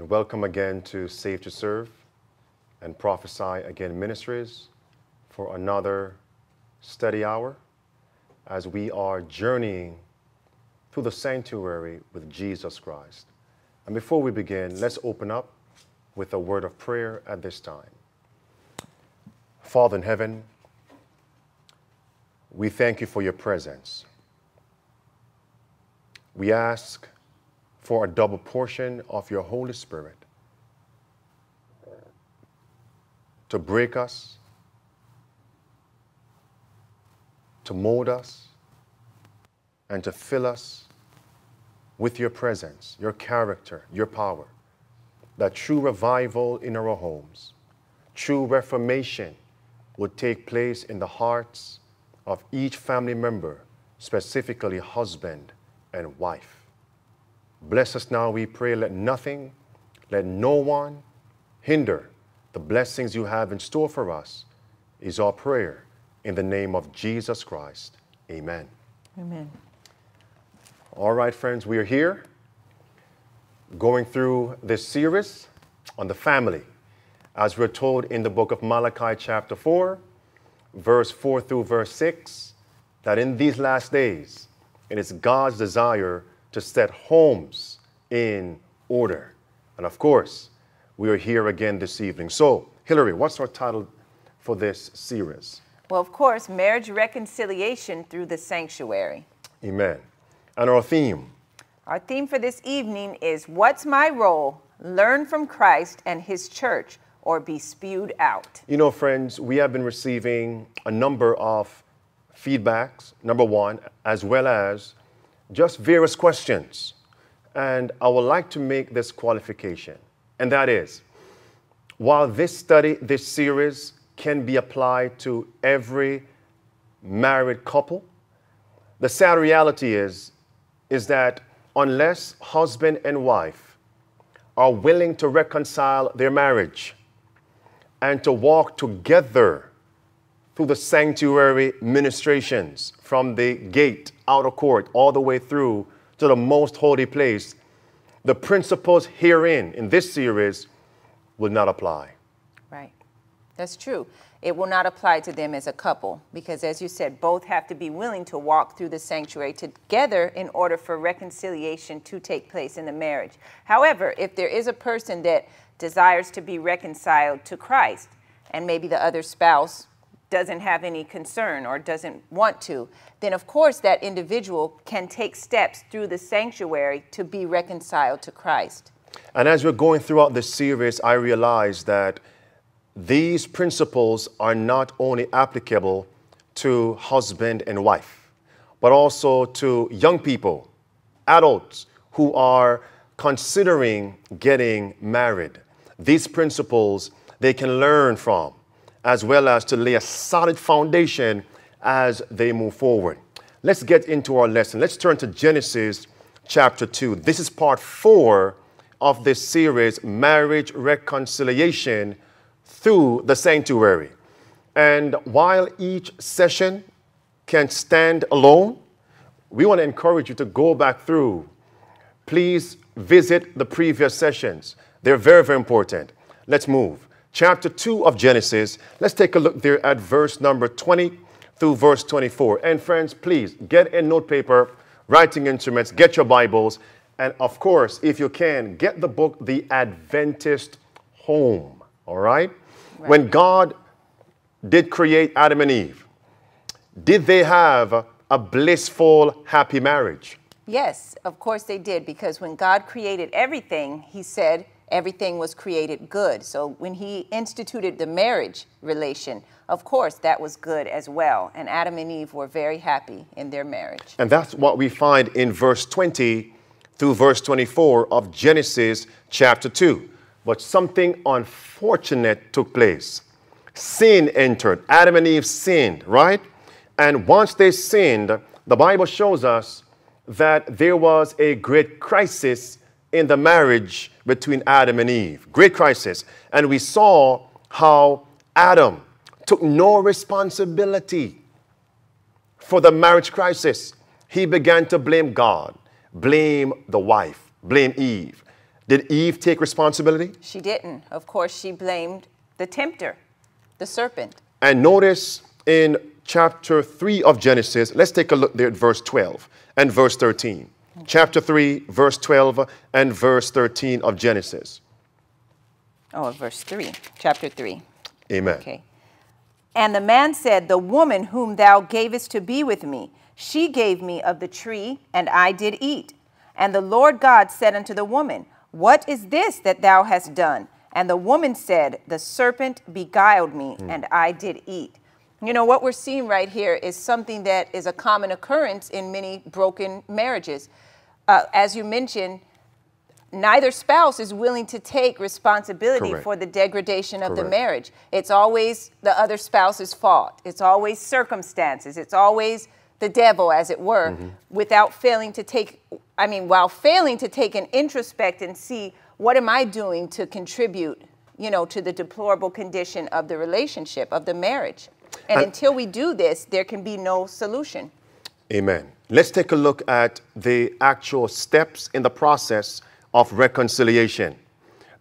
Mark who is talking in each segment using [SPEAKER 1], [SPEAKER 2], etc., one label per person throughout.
[SPEAKER 1] and welcome again to Safe to Serve and Prophesy Again Ministries for another study hour as we are journeying through the sanctuary with Jesus Christ. And before we begin, let's open up with a word of prayer at this time. Father in heaven, we thank you for your presence. We ask for a double portion of your Holy Spirit to break us, to mold us, and to fill us with your presence, your character, your power. That true revival in our homes, true reformation would take place in the hearts of each family member, specifically husband and wife. Bless us now, we pray. Let nothing, let no one hinder the blessings you have in store for us, is our prayer. In the name of Jesus Christ. Amen.
[SPEAKER 2] Amen.
[SPEAKER 1] All right, friends, we are here going through this series on the family, as we're told in the book of Malachi, chapter 4, verse 4 through verse 6, that in these last days, it is God's desire to set homes in order. And of course, we are here again this evening. So, Helery, what's our title for this series?
[SPEAKER 2] Well, of course, marriage reconciliation through the sanctuary.
[SPEAKER 1] Amen. And our theme?
[SPEAKER 2] Our theme for this evening is What's My Role? Learn from Christ and His church or be spewed out.
[SPEAKER 1] You know, friends, we have been receiving a number of feedbacks, number one, as well as just various questions. And I would like to make this qualification, and that is while this study, this series, can be applied to every married couple, the sad reality is, is that unless husband and wife are willing to reconcile their marriage and to walk together through the sanctuary ministrations from the gate, outer court, all the way through to the most holy place, the principles herein in this series will not apply.
[SPEAKER 2] Right. That's true. It will not apply to them as a couple because, as you said, both have to be willing to walk through the sanctuary together in order for reconciliation to take place in the marriage. However, if there is a person that desires to be reconciled to Christ and maybe the other spouse doesn't have any concern or doesn't want to, then of course that individual can take steps through the sanctuary to be reconciled to Christ.
[SPEAKER 1] And as we're going throughout this series, I realize that these principles are not only applicable to husband and wife, but also to young people, adults who are considering getting married. These principles they can learn from as well as to lay a solid foundation as they move forward. Let's get into our lesson. Let's turn to Genesis chapter 2. This is part four of this series, Marriage Reconciliation Through the Sanctuary. And while each session can stand alone, we want to encourage you to go back through. Please visit the previous sessions. They're very, very important. Let's move chapter 2 of Genesis. Let's take a look there at verse number 20 through verse 24. And friends, please get a note paper, writing instruments, get your Bibles, and of course, if you can, get the book, The Adventist Home. All right? right. When God did create Adam and Eve, did they have a blissful, happy marriage?
[SPEAKER 2] Yes, of course they did, because when God created everything, He said, everything was created good. So when he instituted the marriage relation, of course, that was good as well. And Adam and Eve were very happy in their marriage.
[SPEAKER 1] And that's what we find in verse 20 through verse 24 of Genesis chapter 2. But something unfortunate took place. Sin entered. Adam and Eve sinned, right? And once they sinned, the Bible shows us that there was a great crisis in the marriage between Adam and Eve. Great crisis. And we saw how Adam took no responsibility for the marriage crisis. He began to blame God, blame the wife, blame Eve. Did Eve take responsibility?
[SPEAKER 2] She didn't. Of course, she blamed the tempter, the serpent.
[SPEAKER 1] And notice in chapter 3 of Genesis, let's take a look there at verse 12 and verse 13. Chapter 3, verse 12 and verse 13 of Genesis.
[SPEAKER 2] Oh, verse 3, chapter 3.
[SPEAKER 1] Amen.
[SPEAKER 2] Okay. And the man said, The woman whom thou gavest to be with me, she gave me of the tree, and I did eat. And the Lord God said unto the woman, What is this that thou hast done? And the woman said, The serpent beguiled me,
[SPEAKER 1] Hmm.
[SPEAKER 2] and I did eat. You know, what we're seeing right here is something that is a common occurrence in many broken marriages. Uh, as you mentioned, neither spouse is willing to take responsibility
[SPEAKER 1] Correct.
[SPEAKER 2] for the degradation of the marriage. It's always the other spouse's fault. It's always circumstances. It's always the devil, as it were,
[SPEAKER 1] Mm-hmm.
[SPEAKER 2] without failing to take, I mean, while failing to take an introspect and see what am I doing to contribute, you know, to the deplorable condition of the relationship, of the marriage. And
[SPEAKER 1] And-
[SPEAKER 2] until we do this, there can be no solution.
[SPEAKER 1] Amen. Let's take a look at the actual steps in the process of reconciliation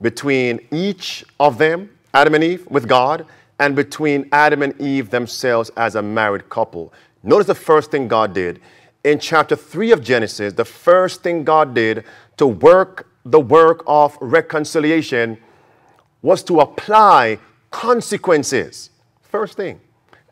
[SPEAKER 1] between each of them, Adam and Eve, with God, and between Adam and Eve themselves as a married couple. Notice the first thing God did. In chapter 3 of Genesis, the first thing God did to work the work of reconciliation was to apply consequences. First thing,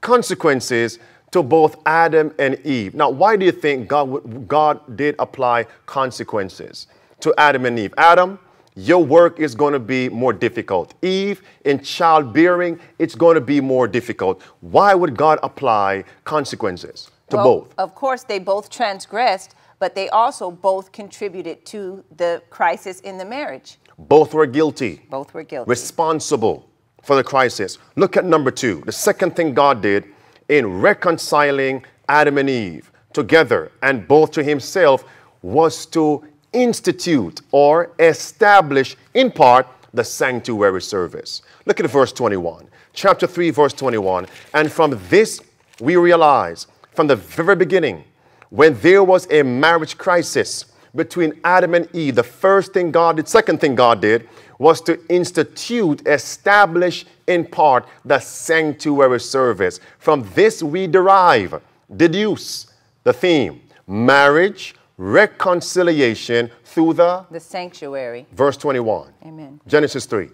[SPEAKER 1] consequences to both Adam and Eve. Now, why do you think God, would- God did apply consequences to Adam and Eve? Adam, your work is going to be more difficult. Eve, in childbearing, it's going to be more difficult. Why would God apply consequences to
[SPEAKER 2] Well,
[SPEAKER 1] both?
[SPEAKER 2] Of course, they both transgressed, but they also both contributed to the crisis in the marriage.
[SPEAKER 1] Both were guilty.
[SPEAKER 2] Both were guilty.
[SPEAKER 1] responsible for the crisis. Look at number two. The second thing God did in reconciling Adam and Eve together and both to himself was to institute or establish, in part, the sanctuary service. Look at verse 21. Chapter 3, verse 21. And from this we realize, from the very beginning, when there was a marriage crisis between Adam and Eve, the first thing God did, second thing God did, was to institute, establish in part the sanctuary service. From this we derive, deduce the theme marriage, reconciliation through the
[SPEAKER 2] the sanctuary.
[SPEAKER 1] verse 21.
[SPEAKER 2] Amen.
[SPEAKER 1] Genesis 3.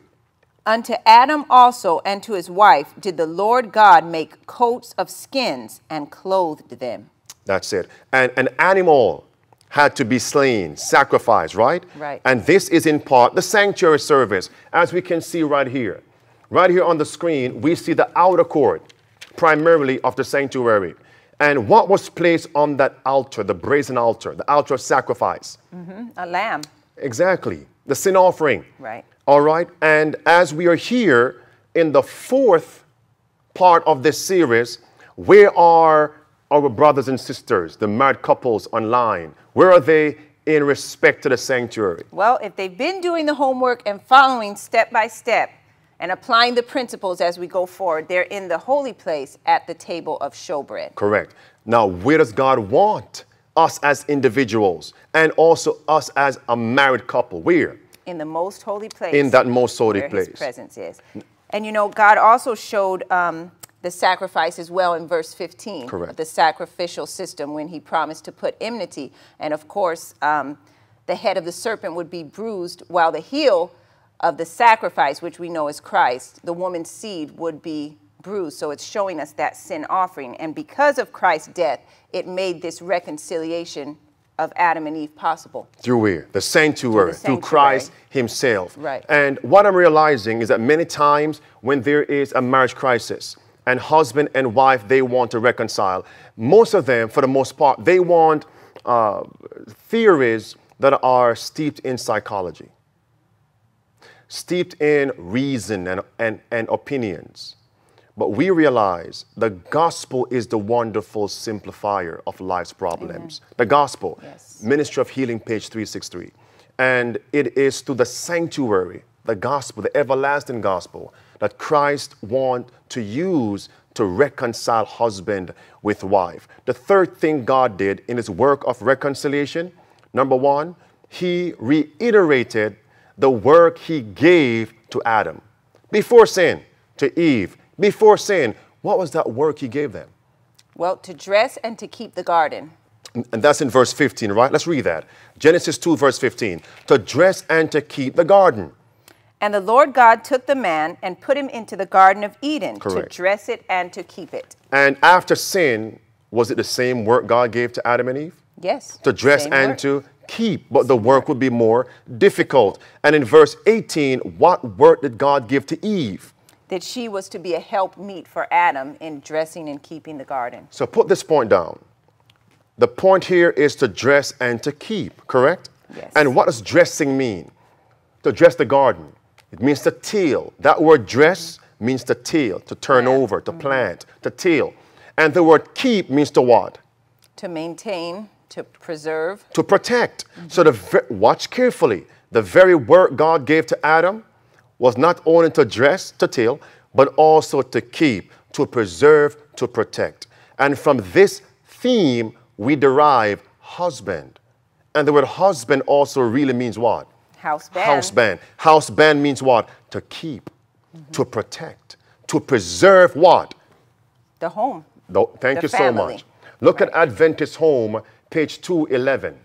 [SPEAKER 2] Unto Adam also and to his wife did the Lord God make coats of skins and clothed them.
[SPEAKER 1] That's it. And an animal had to be slain, sacrificed, right?
[SPEAKER 2] Right.
[SPEAKER 1] And this is in part the sanctuary service, as we can see right here. Right here on the screen, we see the outer court, primarily of the sanctuary. And what was placed on that altar, the brazen altar, the altar of sacrifice?
[SPEAKER 2] Mm-hmm, a lamb.
[SPEAKER 1] Exactly. The sin offering.
[SPEAKER 2] Right.
[SPEAKER 1] All right. And as we are here in the fourth part of this series, where are our brothers and sisters, the married couples online? Where are they in respect to the sanctuary?
[SPEAKER 2] Well, if they've been doing the homework and following step by step and applying the principles as we go forward, they're in the holy place at the table of showbread.
[SPEAKER 1] Correct. Now, where does God want us as individuals and also us as a married couple? Where?
[SPEAKER 2] In the most holy place.
[SPEAKER 1] In that most holy
[SPEAKER 2] where His
[SPEAKER 1] place.
[SPEAKER 2] presence is. And you know, God also showed um, the sacrifice as well in verse 15.
[SPEAKER 1] Correct.
[SPEAKER 2] The sacrificial system when He promised to put enmity. And of course, um, the head of the serpent would be bruised, while the heel of the sacrifice, which we know is Christ, the woman's seed would be bruised. So it's showing us that sin offering. And because of Christ's death, it made this reconciliation of Adam and Eve possible.
[SPEAKER 1] Through where? The sanctuary, through
[SPEAKER 2] sanctuary.
[SPEAKER 1] Christ Himself.
[SPEAKER 2] Right.
[SPEAKER 1] And what I'm realizing is that many times when there is a marriage crisis and husband and wife, they want to reconcile, most of them, for the most part, they want uh, theories that are steeped in psychology, steeped in reason and, and, and opinions. But we realize the gospel is the wonderful simplifier of life's problems. The gospel,
[SPEAKER 2] Yes.
[SPEAKER 1] Ministry of Healing, page 363. And it is through the sanctuary, the gospel, the everlasting gospel, that Christ wants to use to reconcile husband with wife. The third thing God did in his work of reconciliation, number one, he reiterated the work he gave to Adam. Before sin, to Eve. Before sin, what was that work he gave them?
[SPEAKER 2] Well, to dress and to keep the garden.
[SPEAKER 1] And that's in verse 15, right? Let's read that. Genesis 2, verse 15. To dress and to keep the garden.
[SPEAKER 2] And the Lord God took the man and put him into the Garden of Eden
[SPEAKER 1] Correct.
[SPEAKER 2] to dress it and to keep it.
[SPEAKER 1] And after sin, was it the same work God gave to Adam and Eve?
[SPEAKER 2] Yes.
[SPEAKER 1] To dress
[SPEAKER 2] same
[SPEAKER 1] and
[SPEAKER 2] work.
[SPEAKER 1] to keep, but the work would be more difficult. And in verse 18, what work did God give to Eve?
[SPEAKER 2] That she was to be a help meet for Adam in dressing and keeping the garden.
[SPEAKER 1] So put this point down. The point here is to dress and to keep, correct?
[SPEAKER 2] Yes.
[SPEAKER 1] And what does dressing mean? To dress the garden. It means to till. That word dress means to till, to turn
[SPEAKER 2] Plant.
[SPEAKER 1] over, to mm-hmm. plant, to till. And the word keep means to what?
[SPEAKER 2] To maintain, to preserve.
[SPEAKER 1] To protect. So the ve- watch carefully. The very word God gave to Adam was not only to dress, to till, but also to keep, to preserve, to protect. And from this theme, we derive husband. And the word husband also really means what?
[SPEAKER 2] House band.
[SPEAKER 1] House band. House band means what? To keep, to mm-hmm. protect, to preserve what?
[SPEAKER 2] The home.
[SPEAKER 1] No, thank
[SPEAKER 2] The
[SPEAKER 1] you so much. Look at Adventist Home, page 211.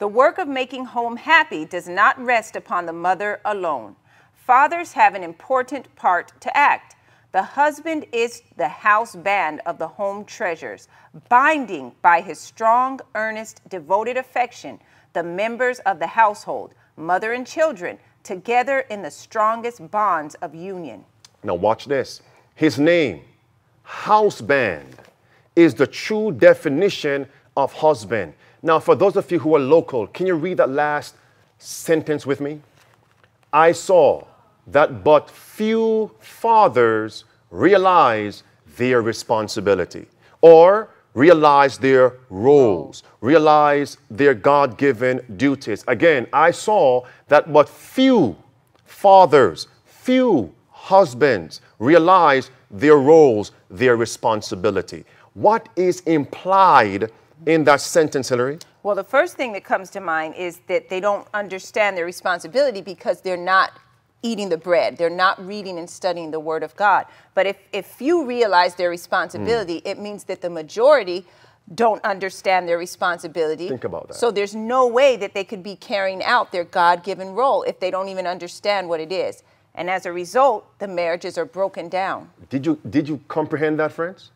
[SPEAKER 2] The work of making home happy does not rest upon the mother alone. Fathers have an important part to act. The husband is the house band of the home treasures, binding by his strong, earnest, devoted affection the members of the household, mother and children, together in the strongest bonds of union.
[SPEAKER 1] Now, watch this. His name, house band, is the true definition of husband. Now, for those of you who are local, can you read that last sentence with me? I saw that but few fathers realize their responsibility or realize their roles, realize their God given duties. Again, I saw that but few fathers, few husbands realize their roles, their responsibility. What is implied in that sentence, Helery?
[SPEAKER 2] Well, the first thing that comes to mind is that they don't understand their responsibility because they're not eating the bread. They're not reading and studying the Word of God. But if, if few realize their responsibility,
[SPEAKER 1] Hmm.
[SPEAKER 2] it means that the majority don't understand their responsibility.
[SPEAKER 1] Think about that.
[SPEAKER 2] So there's no way that they could be carrying out their God given role if they don't even understand what it is. And as a result, the marriages are broken down.
[SPEAKER 1] Did you, did you comprehend that, friends?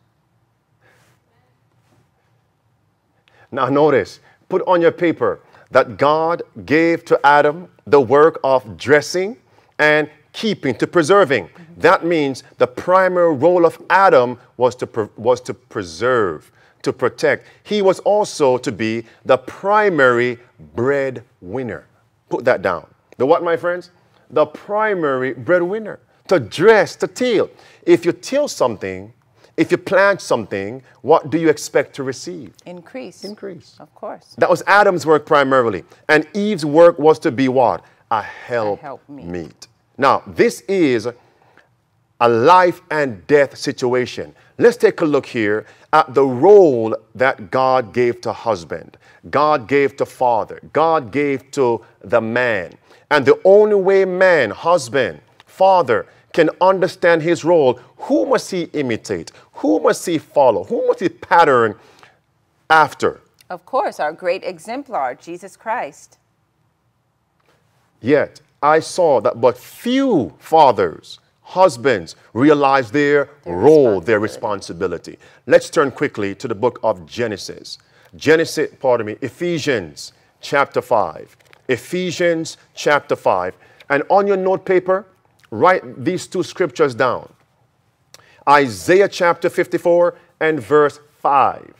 [SPEAKER 1] Now, notice, put on your paper that God gave to Adam the work of dressing and keeping, to preserving. That means the primary role of Adam was to, was to preserve, to protect. He was also to be the primary breadwinner. Put that down. The what, my friends? The primary breadwinner. To dress, to till. If you till something, if you plant something, what do you expect to receive?
[SPEAKER 2] Increase.
[SPEAKER 1] Increase.
[SPEAKER 2] Of course.
[SPEAKER 1] That was Adam's work primarily. And Eve's work was to be what? A help,
[SPEAKER 2] helpmeet.
[SPEAKER 1] meet. Now, this is a life and death situation. Let's take a look here at the role that God gave to husband, God gave to father, God gave to the man. And the only way man, husband, father, can understand his role, who must he imitate? Who must he follow? Who must he pattern after?
[SPEAKER 2] Of course, our great exemplar, Jesus Christ.
[SPEAKER 1] Yet I saw that but few fathers, husbands, realize their,
[SPEAKER 2] Their
[SPEAKER 1] role, their
[SPEAKER 2] responsibility.
[SPEAKER 1] responsibility. Let's turn quickly to the book of Genesis. Genesis, pardon me, Ephesians chapter 5. Ephesians chapter 5. And on your note paper, write these two scriptures down Isaiah chapter 54 and verse 5.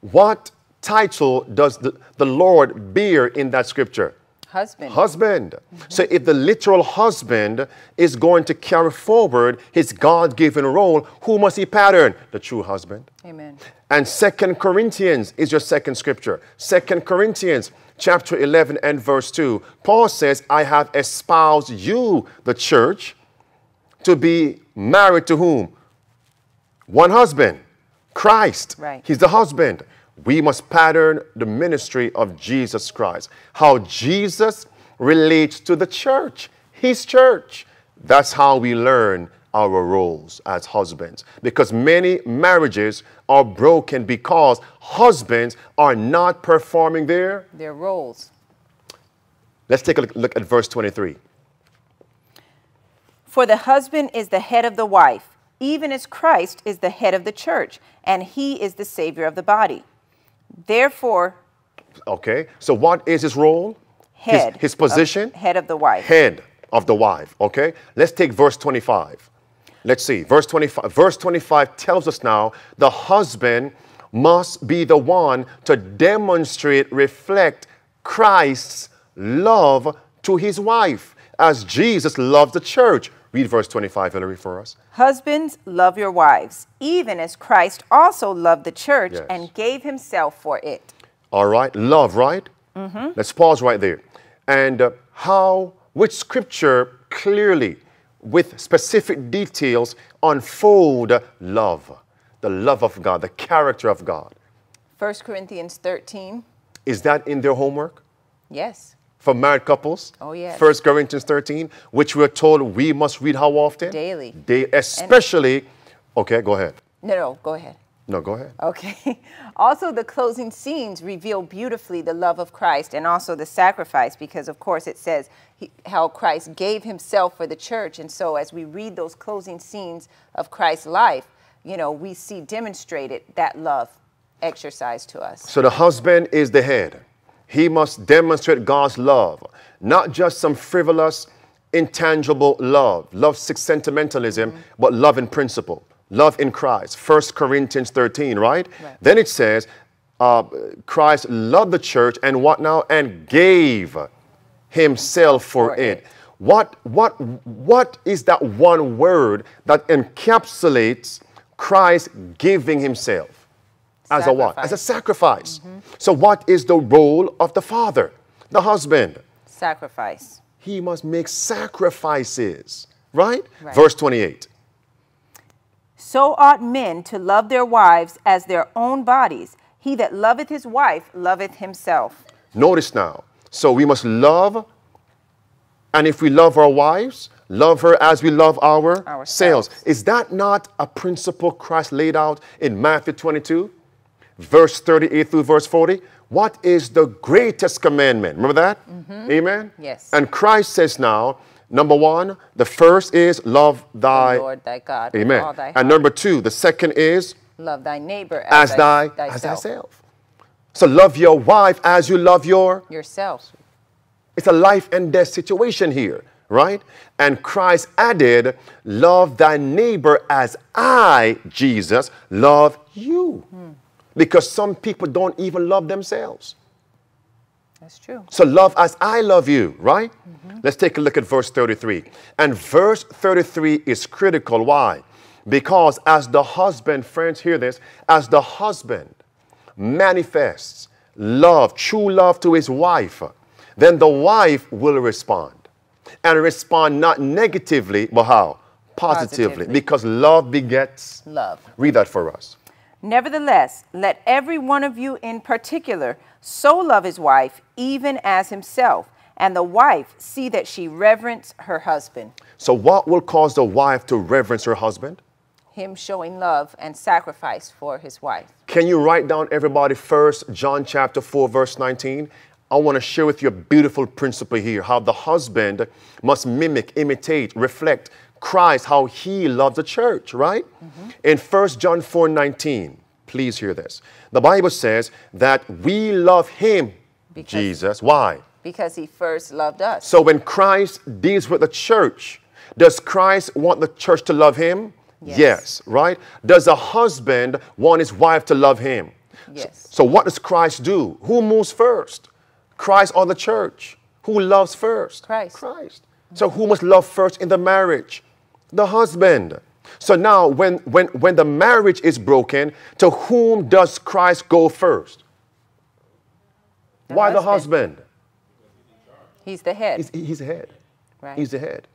[SPEAKER 1] What title does the, the Lord bear in that scripture?
[SPEAKER 2] Husband.
[SPEAKER 1] Husband. So if the literal husband is going to carry forward his God given role, who must he pattern? The true husband.
[SPEAKER 2] Amen.
[SPEAKER 1] And Second Corinthians is your second scripture. Second Corinthians chapter 11 and verse 2. Paul says, I have espoused you, the church, to be married to whom? One husband, Christ.
[SPEAKER 2] Right.
[SPEAKER 1] He's the husband. We must pattern the ministry of Jesus Christ. How Jesus relates to the church, his church. That's how we learn our roles as husbands. Because many marriages are broken because husbands are not performing their.
[SPEAKER 2] Their roles.
[SPEAKER 1] Let's take a look, look at verse 23.
[SPEAKER 2] For the husband is the head of the wife, even as Christ is the head of the church, and he is the Savior of the body. Therefore,
[SPEAKER 1] Okay, so what is his role? His-
[SPEAKER 2] head.
[SPEAKER 1] His,
[SPEAKER 2] of-
[SPEAKER 1] position?
[SPEAKER 2] head of the wife.
[SPEAKER 1] head of the wife. Okay? Let's take verse 25. Let's see. Verse 25. Verse 25 tells us now the husband must be the one to demonstrate, reflect Christ's love to his wife as Jesus loved the church. Read verse 25, Helery, for us.
[SPEAKER 2] Husbands, love your wives, even as Christ also loved the church
[SPEAKER 1] Yes.
[SPEAKER 2] and gave himself for it.
[SPEAKER 1] All right, love, right? Let's pause right there. And uh, how, which scripture clearly, with specific details, unfold love, the love of God, the character of God.
[SPEAKER 2] 1 Corinthians 13.
[SPEAKER 1] Is that in their homework
[SPEAKER 2] Yes.
[SPEAKER 1] For married couples?
[SPEAKER 2] Oh, yes.
[SPEAKER 1] 1 Corinthians 13, which we're told we must read how often?
[SPEAKER 2] Daily.
[SPEAKER 1] Day, especially, okay, go ahead.
[SPEAKER 2] No, no, go ahead.
[SPEAKER 1] No, go ahead.
[SPEAKER 2] Okay. Also, the closing scenes reveal beautifully the love of Christ and also the sacrifice, because of course it says he, how Christ gave himself for the church. And so, as we read those closing scenes of Christ's life, you know, we see demonstrated that love exercised to us.
[SPEAKER 1] So the husband is the head. He must demonstrate God's love, not just some frivolous, intangible love, love six sentimentalism, but love in principle, love in Christ. 1 Corinthians 13, right?
[SPEAKER 2] Right.
[SPEAKER 1] Then it says, uh, Christ loved the church and what now? And gave himself for,
[SPEAKER 2] For
[SPEAKER 1] it.
[SPEAKER 2] it.
[SPEAKER 1] What, what, what is that one word that encapsulates Christ giving himself? As a what? As a sacrifice. Mm-hmm. So, what is the role of the father, the husband?
[SPEAKER 2] Sacrifice.
[SPEAKER 1] He must make sacrifices, right?
[SPEAKER 2] Right.
[SPEAKER 1] Verse 28.
[SPEAKER 2] So ought men to love their wives as their own bodies. He that loveth his wife loveth himself.
[SPEAKER 1] Notice now. So, we must love, and if we love our wives, love her as we love our
[SPEAKER 2] Ourselves.
[SPEAKER 1] selves. Is that not a principle Christ laid out in Matthew 22, verse 38 through verse 40? What is the greatest commandment? Remember that? Mm-hmm. Amen?
[SPEAKER 2] Yes.
[SPEAKER 1] And Christ says now, number one, the first is love thy.
[SPEAKER 2] the Lord thy God.
[SPEAKER 1] Amen.
[SPEAKER 2] thy
[SPEAKER 1] And number two, the second is
[SPEAKER 2] love thy neighbor
[SPEAKER 1] as
[SPEAKER 2] as,
[SPEAKER 1] thy
[SPEAKER 2] thy,
[SPEAKER 1] as
[SPEAKER 2] thyself.
[SPEAKER 1] thyself. So love your wife as you love your
[SPEAKER 2] Yourself.
[SPEAKER 1] it's a life and death situation here, right? And Christ added, Love thy neighbor as I, Jesus, love you. Hmm. Because some people don't even love themselves.
[SPEAKER 2] That's true.
[SPEAKER 1] So love as I love you, right? Mm-hmm. Let's take a look at verse 33. And verse 33 is critical. Why? Because as the husband, friends, hear this, as the husband manifests love, true love to his wife, then the wife will respond. And respond not negatively, but how? Positively.
[SPEAKER 2] Positively.
[SPEAKER 1] Because love begets.
[SPEAKER 2] Love.
[SPEAKER 1] Read that for us.
[SPEAKER 2] Nevertheless, let every one of you in particular so love his wife, even as himself, and the wife see that she reverence her husband.
[SPEAKER 1] So, what will cause the wife to reverence her husband?
[SPEAKER 2] Him showing love and sacrifice for his wife.
[SPEAKER 1] Can you write down everybody first John chapter 4 verse 19? I want to share with you a beautiful principle here how the husband must mimic, imitate, reflect Christ how he loves the church, right? Mm-hmm. In 1 John 4 19, please hear this. The Bible says that we love him,
[SPEAKER 2] Because-
[SPEAKER 1] Jesus. Why?
[SPEAKER 2] Because he first loved us.
[SPEAKER 1] So when Christ deals with the church, does Christ want the church to love him?
[SPEAKER 2] Yes.
[SPEAKER 1] right? Does a husband want his wife to love him?
[SPEAKER 2] Yes.
[SPEAKER 1] So what does Christ do? Who moves first? Christ or the church? Who loves first?
[SPEAKER 2] Christ.
[SPEAKER 1] Christ. So who must love first in the marriage? The husband. So now when when when the marriage is broken, to whom does Christ go first?
[SPEAKER 2] The
[SPEAKER 1] Why the
[SPEAKER 2] husband.
[SPEAKER 1] husband?
[SPEAKER 2] He's the head.
[SPEAKER 1] He's, he's the head.
[SPEAKER 2] Right.
[SPEAKER 1] He's the head.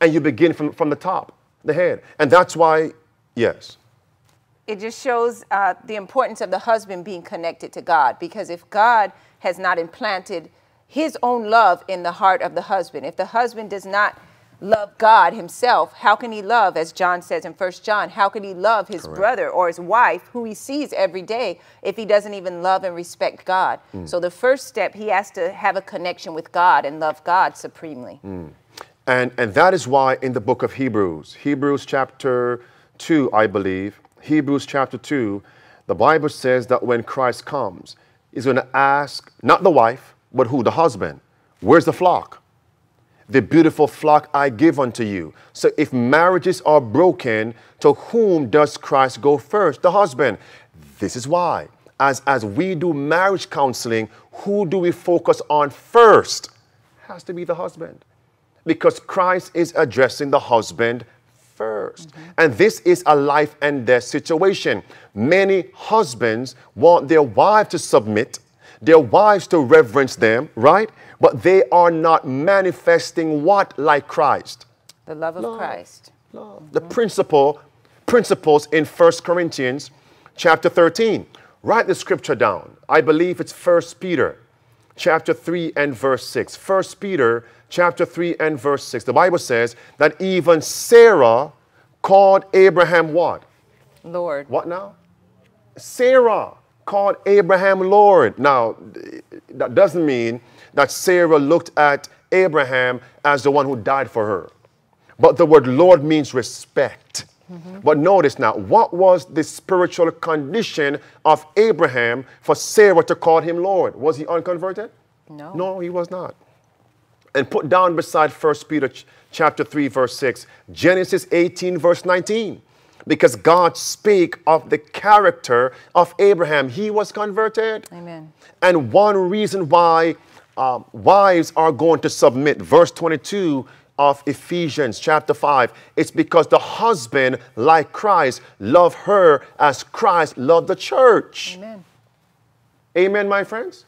[SPEAKER 1] And you begin from, from the top, the head. And that's why, yes.
[SPEAKER 2] it just shows uh, the importance of the husband being connected to God. Because if God has not implanted his own love in the heart of the husband. If the husband does not love God himself, how can he love, as John says in First John, how can he love his
[SPEAKER 1] Correct.
[SPEAKER 2] brother or his wife who he sees every day if he doesn't even love and respect God?
[SPEAKER 1] Hmm.
[SPEAKER 2] So the first step, he has to have a connection with God and love God supremely.
[SPEAKER 1] And, and that is why in the book of Hebrews, Hebrews chapter 2, I believe, Hebrews chapter 2, the Bible says that when Christ comes, he's going to ask not the wife, but who? The husband. Where's the flock? The beautiful flock I give unto you. So if marriages are broken, to whom does Christ go first? The husband. This is why. As, as we do marriage counseling, who do we focus on first? Has to be the husband because Christ is addressing the husband 1st mm-hmm. And this is a life and death situation. Many husbands want their wife to submit, their wives to reverence them, right? But they are not manifesting what like Christ?
[SPEAKER 2] The love of Christ.
[SPEAKER 1] The principle principles in 1 Corinthians chapter 13. Write the scripture down. I believe it's 1 Peter chapter 3 and verse 6. 1 Peter chapter 3 and verse 6. The Bible says that even Sarah called Abraham what?
[SPEAKER 2] Lord.
[SPEAKER 1] What now? Sarah called Abraham Lord. Now, that doesn't mean that Sarah looked at Abraham as the one who died for her. But the word Lord means respect. Mm-hmm. But notice now, what was the spiritual condition of Abraham for Sarah to call him Lord? Was he unconverted?
[SPEAKER 2] No.
[SPEAKER 1] No, he was not. And put down beside 1 Peter ch- chapter 3, verse 6, Genesis 18, verse 19. Because God spake of the character of Abraham. He was converted.
[SPEAKER 2] Amen.
[SPEAKER 1] And one reason why um, wives are going to submit, verse 22 of Ephesians chapter 5, it's because the husband, like Christ, loved her as Christ loved the church.
[SPEAKER 2] Amen.
[SPEAKER 1] Amen, my friends?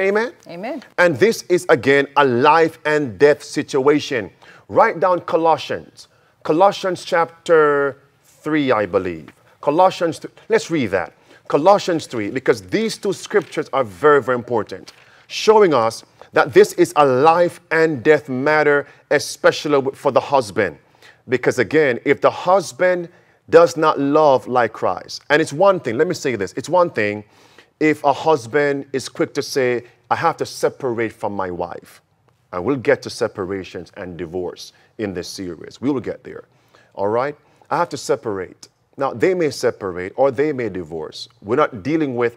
[SPEAKER 1] Amen?
[SPEAKER 2] Amen.
[SPEAKER 1] And this is again a life and death situation. Write down Colossians. Colossians chapter 3, I believe. Colossians, th- let's read that. Colossians 3, because these two scriptures are very, very important, showing us that this is a life and death matter, especially for the husband. Because again, if the husband does not love like Christ, and it's one thing, let me say this it's one thing if a husband is quick to say, I have to separate from my wife. And we'll get to separations and divorce in this series. We will get there. All right? I have to separate. Now, they may separate or they may divorce. We're not dealing with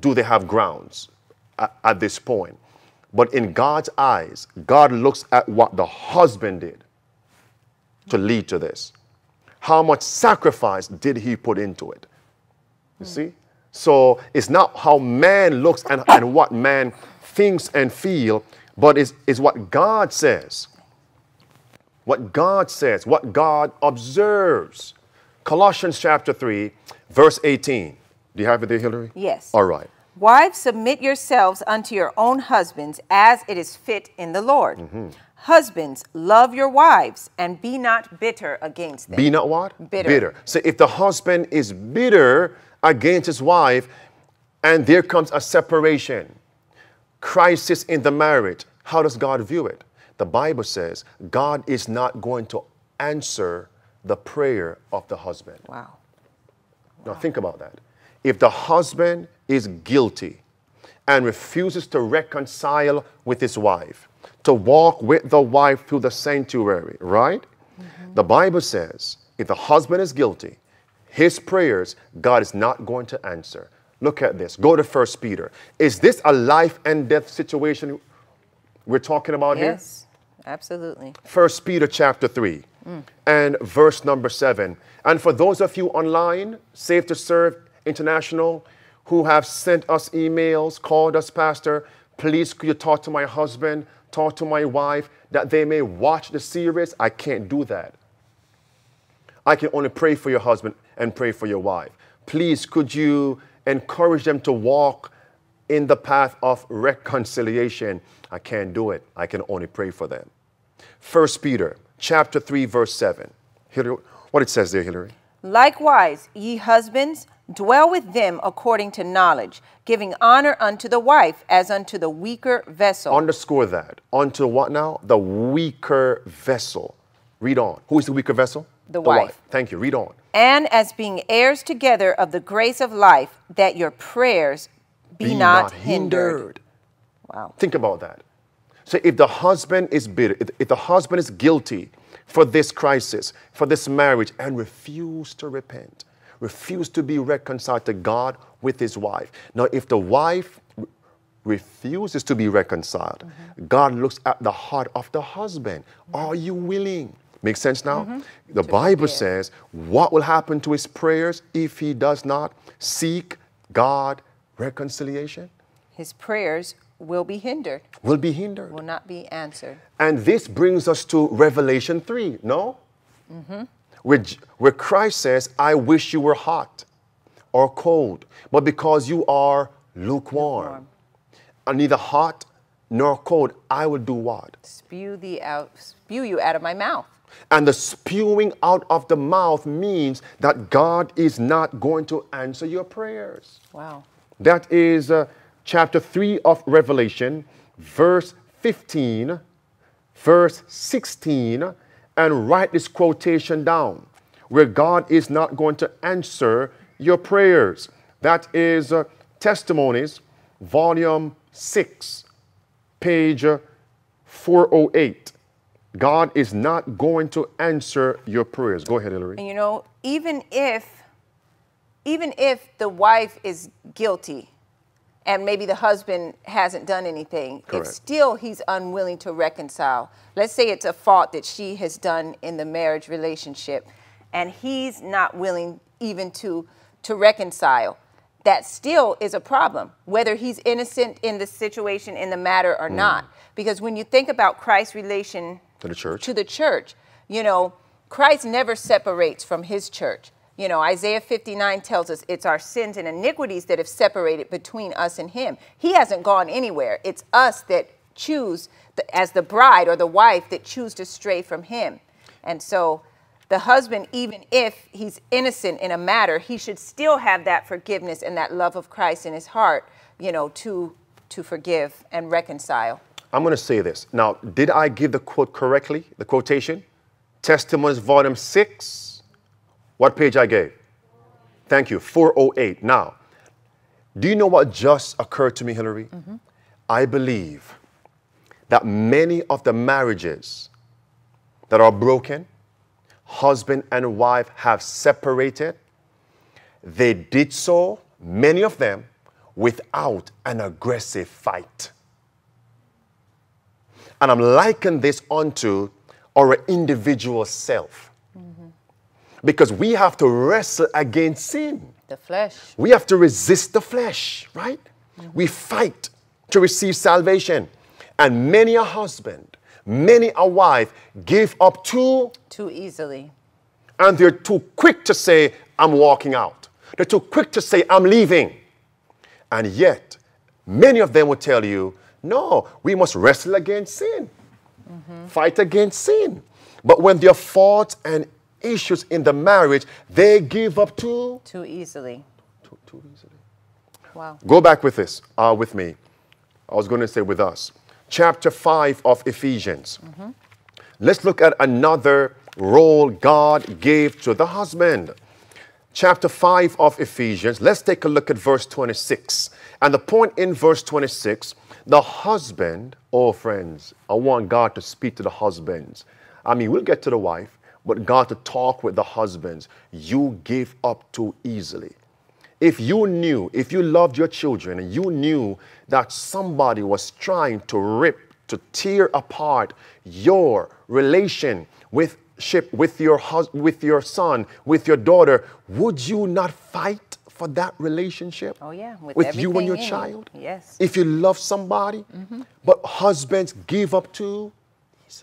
[SPEAKER 1] do they have grounds at, this point. But in God's eyes, God looks at what the husband did to lead to this. How much sacrifice did he put into it? You see? So it's not how man looks and, and what man thinks and feel, but it's, it's what God says. What God says, what God observes. Colossians chapter 3, verse 18. Do you have it there, Helery?
[SPEAKER 2] Yes.
[SPEAKER 1] All right.
[SPEAKER 2] Wives, submit yourselves unto your own husbands as it is fit in the Lord.
[SPEAKER 1] Mm-hmm.
[SPEAKER 2] Husbands, love your wives and be not bitter against them.
[SPEAKER 1] Be not what?
[SPEAKER 2] Bitter.
[SPEAKER 1] Bitter. So if the husband is bitter against his wife, and there comes a separation, crisis in the marriage, how does God view it? The Bible says God is not going to answer the prayer of the husband.
[SPEAKER 2] wow.
[SPEAKER 1] Now think about that. If the husband is guilty and refuses to reconcile with his wife, to walk with the wife through the sanctuary, right? Mm-hmm. The Bible says if the husband is guilty, his prayers God is not going to answer. Look at this. Go to First Peter. Is this a life and death situation we're talking about here?
[SPEAKER 2] Yes, absolutely.
[SPEAKER 1] First Peter chapter 3 mm. and verse number 7. And for those of you online, Safe to Serve International, who have sent us emails, called us, Pastor, please could you talk to my husband, talk to my wife, that they may watch the series? I can't do that. I can only pray for your husband and pray for your wife. Please, could you encourage them to walk in the path of reconciliation? I can't do it. I can only pray for them. First Peter chapter 3, verse 7. Helery, what it says there, Helery?
[SPEAKER 2] Likewise, ye husbands, Dwell with them according to knowledge, giving honor unto the wife as unto the weaker vessel.
[SPEAKER 1] Underscore that. Unto what now? The weaker vessel. Read on. Who is the weaker vessel?
[SPEAKER 2] The wife.
[SPEAKER 1] Thank you. Read on.
[SPEAKER 2] and as being heirs together of the grace of life, that your prayers be, not, hindered. Wow.
[SPEAKER 1] Think about that. So if the husband is bitter, if, if the husband is guilty for this crisis, for this marriage, and refuse to repent, refuse to be reconciled to God with his wife. Now, if the wife refuses to be reconciled, mm-hmm. God looks at the heart of the husband. Are you willing? Make sense now? Mm-hmm. The Bible says, what will happen to his prayers if he does not seek God reconciliation?
[SPEAKER 2] His prayers will be hindered,
[SPEAKER 1] Will be hindered.
[SPEAKER 2] will not be answered.
[SPEAKER 1] And this brings us to Revelation 3, no? Where, J- where Christ says, I wish you were hot or cold, but because you are lukewarm,
[SPEAKER 2] Lukewarm.
[SPEAKER 1] and neither hot nor cold, I will do what?
[SPEAKER 2] Spew thee out, spew you out of my mouth.
[SPEAKER 1] And the spewing out of the mouth means that God is not going to answer your prayers.
[SPEAKER 2] Wow.
[SPEAKER 1] That is uh, chapter 3 of Revelation, verse 15, verse 16, and write this quotation down where God is not going to answer your prayers. That is uh, Testimonies, volume 6, page uh, 408. God is not going to answer your prayers. Go ahead, Helery.
[SPEAKER 2] And you know, even if even if the wife is guilty and maybe the husband hasn't done anything,
[SPEAKER 1] Correct.
[SPEAKER 2] if still he's unwilling to reconcile, let's say it's a fault that she has done in the marriage relationship and he's not willing even to to reconcile, that still is a problem, whether he's innocent in the situation, in the matter, or hmm. not. Because when you think about Christ's relation
[SPEAKER 1] To the church.
[SPEAKER 2] to the church, you know, Christ never separates from his church. You know, Isaiah 59 tells us it's our sins and iniquities that have separated between us and him. He hasn't gone anywhere. It's us that choose, the, as the bride or the wife, that choose to stray from him. And so the husband, even if he's innocent in a matter, he should still have that forgiveness and that love of Christ in his heart, you know, to, to forgive and reconcile.
[SPEAKER 1] I'm going to say this. Now, did I give the quote correctly, the quotation? Testimonies, volume 6. What page I gave? Thank you, 408. Now, do you know what just occurred to me, Helery? Mm-hmm. I believe that many of the marriages that are broken, husband and wife have separated, they did so, many of them, without an aggressive fight. And I'm likening this onto our individual self. Because we have to wrestle against sin.
[SPEAKER 2] The flesh.
[SPEAKER 1] We have to resist the flesh, right? We fight to receive salvation. And many a husband, many a wife give up too,
[SPEAKER 2] Too easily.
[SPEAKER 1] and they're too quick to say, I'm walking out. They're too quick to say, I'm leaving. And yet, many of them will tell you, no, we must wrestle against sin, mm-hmm. fight against sin. But when are faults and issues in the marriage, they give up too,
[SPEAKER 2] Too easily.
[SPEAKER 1] too, too easily.
[SPEAKER 2] Wow.
[SPEAKER 1] Go back with this, uh, with me. I was going to say with us. Chapter 5 of Ephesians. Let's look at another role God gave to the husband. Chapter 5 of Ephesians. Let's take a look at verse 26. And the point in verse 26 the husband, oh friends, I want God to speak to the husbands. I mean, we'll get to the wife, but God to talk with the husbands. You give up too easily. If you knew, if you loved your children and you knew that somebody was trying to rip, to tear apart your relation with ship with your hus- with your son, with your daughter, would you not fight for that relationship?
[SPEAKER 2] Oh, yeah, with
[SPEAKER 1] With, you and your child?
[SPEAKER 2] Yes.
[SPEAKER 1] If you love somebody, mm-hmm. but husbands give up too,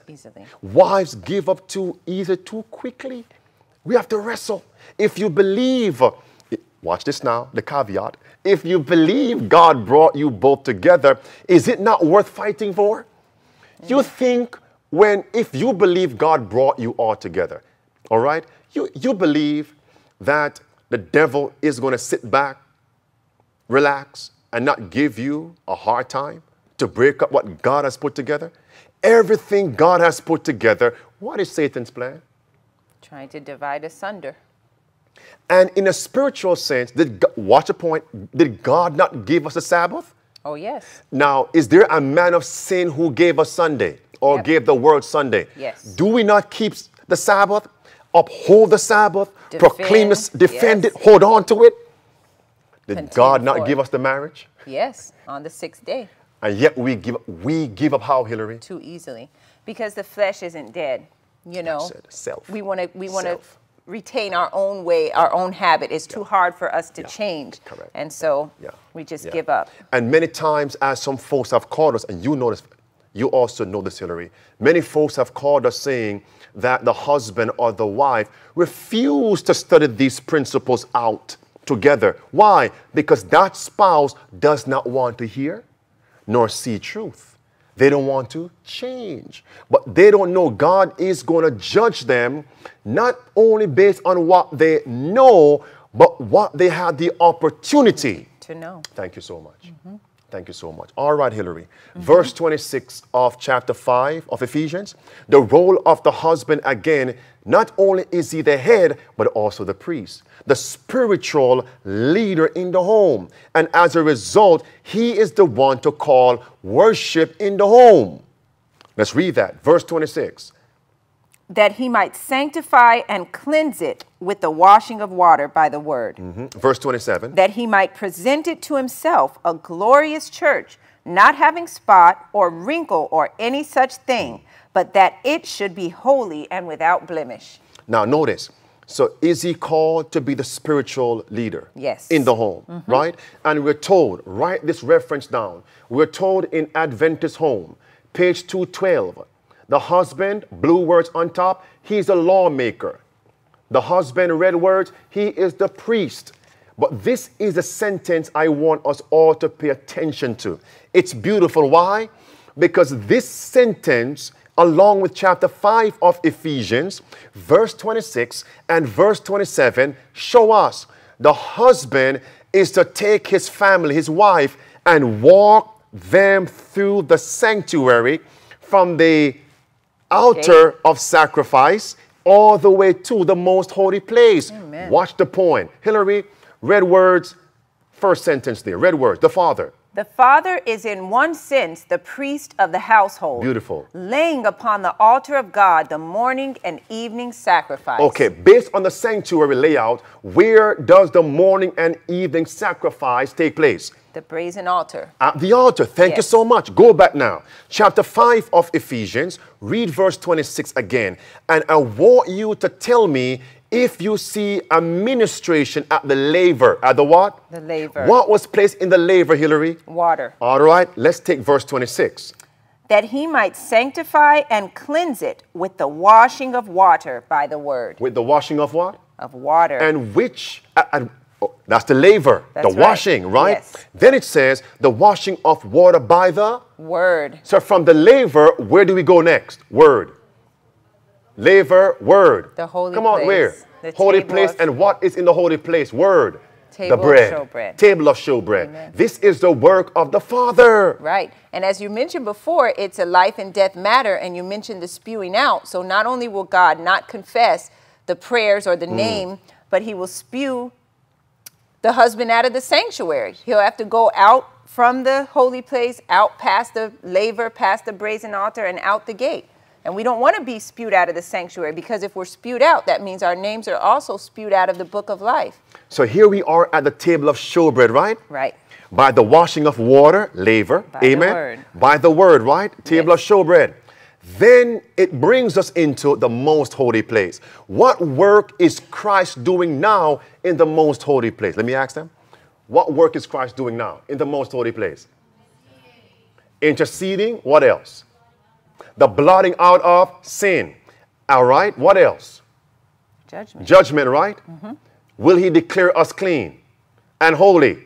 [SPEAKER 2] Easily.
[SPEAKER 1] Wives give up too easy, too quickly. We have to wrestle. If you believe, watch this now, the caveat. If you believe God brought you both together, is it not worth fighting for? You mm. think when, if you believe God brought you all together, all right, you, you believe that the devil is going to sit back, relax, and not give you a hard time to break up what God has put together? Everything God has put together, what is Satan's plan?
[SPEAKER 2] Trying to divide asunder.
[SPEAKER 1] And in a spiritual sense, did God, watch a point, did God not give us a Sabbath?
[SPEAKER 2] Oh, yes.
[SPEAKER 1] Now, is there a man of sin who gave us Sunday or
[SPEAKER 2] Yep.
[SPEAKER 1] gave the world Sunday?
[SPEAKER 2] Yes.
[SPEAKER 1] Do we not keep the Sabbath, uphold the Sabbath, proclaim this,
[SPEAKER 2] Defend,
[SPEAKER 1] defend
[SPEAKER 2] yes.
[SPEAKER 1] it, hold on to it? Did
[SPEAKER 2] Contend
[SPEAKER 1] God not give us the marriage?
[SPEAKER 2] Yes, on the sixth day,
[SPEAKER 1] And yet we give we give up how, Helery?
[SPEAKER 2] too easily. Because the flesh isn't dead, you know.
[SPEAKER 1] said self.
[SPEAKER 2] We want to we want to
[SPEAKER 1] Self.
[SPEAKER 2] retain our own way, our own habit. It's too hard for us to change.
[SPEAKER 1] Correct.
[SPEAKER 2] And so
[SPEAKER 1] Yeah.
[SPEAKER 2] we just
[SPEAKER 1] Yeah.
[SPEAKER 2] give up.
[SPEAKER 1] And many times, as some folks have called us, and you know this, you also know this, Helery. Many folks have called us saying that the husband or the wife refuse to study these principles out together. Why? Because that spouse does not want to hear nor see truth. They don't want to change. But they don't know God is going to judge them not only based on what they know, but what they had the opportunity
[SPEAKER 2] To know.
[SPEAKER 1] Thank you so much. Mm-hmm. Thank you so much. All right, Helery. Verse 26 of chapter 5 of Ephesians. The role of the husband, again, not only is he the head, but also the priest, the spiritual leader in the home. And as a result, he is the one to call worship in the home. Let's read that. Verse 26.
[SPEAKER 2] That he might sanctify and cleanse it with the washing of water by the word.
[SPEAKER 1] Mhm. Verse 27.
[SPEAKER 2] that he might present it to himself a glorious church, not having spot or wrinkle or any such thing, but that it should be holy and without blemish.
[SPEAKER 1] Now, notice. So, is he called to be the spiritual leader?
[SPEAKER 2] Yes.
[SPEAKER 1] In the home, right? And we're told, write this reference down. We're told in Adventist Home, page 212, the husband, blue words on top, he's a lawmaker. The husband, red words, he is the priest. But this is a sentence I want us all to pay attention to. It's beautiful. Why? Because this sentence, along with chapter 5 of Ephesians, verse 26 and verse 27, show us the husband is to take his family, his wife, and walk them through the sanctuary from the altar of sacrifice all the way to the most holy place.
[SPEAKER 2] Amen.
[SPEAKER 1] Watch the point. Helery, red words, first sentence there. Red words, the Father.
[SPEAKER 2] The father is, in one sense, the priest of the household,
[SPEAKER 1] Beautiful.
[SPEAKER 2] laying upon the altar of God the morning and evening sacrifice.
[SPEAKER 1] Okay, based on the sanctuary layout, where does the morning and evening sacrifice take place?
[SPEAKER 2] The brazen altar.
[SPEAKER 1] At the altar. Thank you so much. Go back now. Chapter 5 of Ephesians, read verse 26 again. And I want you to tell me if you see a ministration at the laver. At the what?
[SPEAKER 2] The laver.
[SPEAKER 1] What was placed in the laver, Helery?
[SPEAKER 2] Water.
[SPEAKER 1] All right, let's take verse 26.
[SPEAKER 2] That he might sanctify and cleanse it with the washing of water by the word.
[SPEAKER 1] With the washing of what?
[SPEAKER 2] Of water.
[SPEAKER 1] And which, uh, oh, that's the laver,
[SPEAKER 2] That's
[SPEAKER 1] the
[SPEAKER 2] right.
[SPEAKER 1] washing, right?
[SPEAKER 2] Yes.
[SPEAKER 1] Then it says the washing of water by the.
[SPEAKER 2] word.
[SPEAKER 1] So from the laver, where do we go next? Word. Laver, word.
[SPEAKER 2] The holy
[SPEAKER 1] Come on,
[SPEAKER 2] place.
[SPEAKER 1] where?
[SPEAKER 2] The
[SPEAKER 1] holy place. And what is in the holy place? Word.
[SPEAKER 2] Table
[SPEAKER 1] the
[SPEAKER 2] of
[SPEAKER 1] bread.
[SPEAKER 2] showbread.
[SPEAKER 1] Table of showbread.
[SPEAKER 2] Amen.
[SPEAKER 1] This is the work of the Father.
[SPEAKER 2] Right. And as you mentioned before, it's a life and death matter, and you mentioned the spewing out. So not only will God not confess the prayers or the
[SPEAKER 1] Mm.
[SPEAKER 2] name, but he will spew the husband out of the sanctuary. He'll have to go out from the holy place, out past the laver, past the brazen altar, and out the gate. And we don't want to be spewed out of the sanctuary because if we're spewed out, that means our names are also spewed out of the book of life.
[SPEAKER 1] So here we are at the table of showbread, right?
[SPEAKER 2] Right.
[SPEAKER 1] By the washing of water, laver.
[SPEAKER 2] By the
[SPEAKER 1] Amen.
[SPEAKER 2] word.
[SPEAKER 1] By the word, right? Table
[SPEAKER 2] Yes.
[SPEAKER 1] of showbread. Then it brings us into the most holy place. What work is Christ doing now in the most holy place? Let me ask them. What work is Christ doing now in the most holy place? Interceding. What else? The blotting out of sin. All right. What else?
[SPEAKER 2] Judgment.
[SPEAKER 1] Judgment, right? Mm-hmm. Will he declare us clean and holy?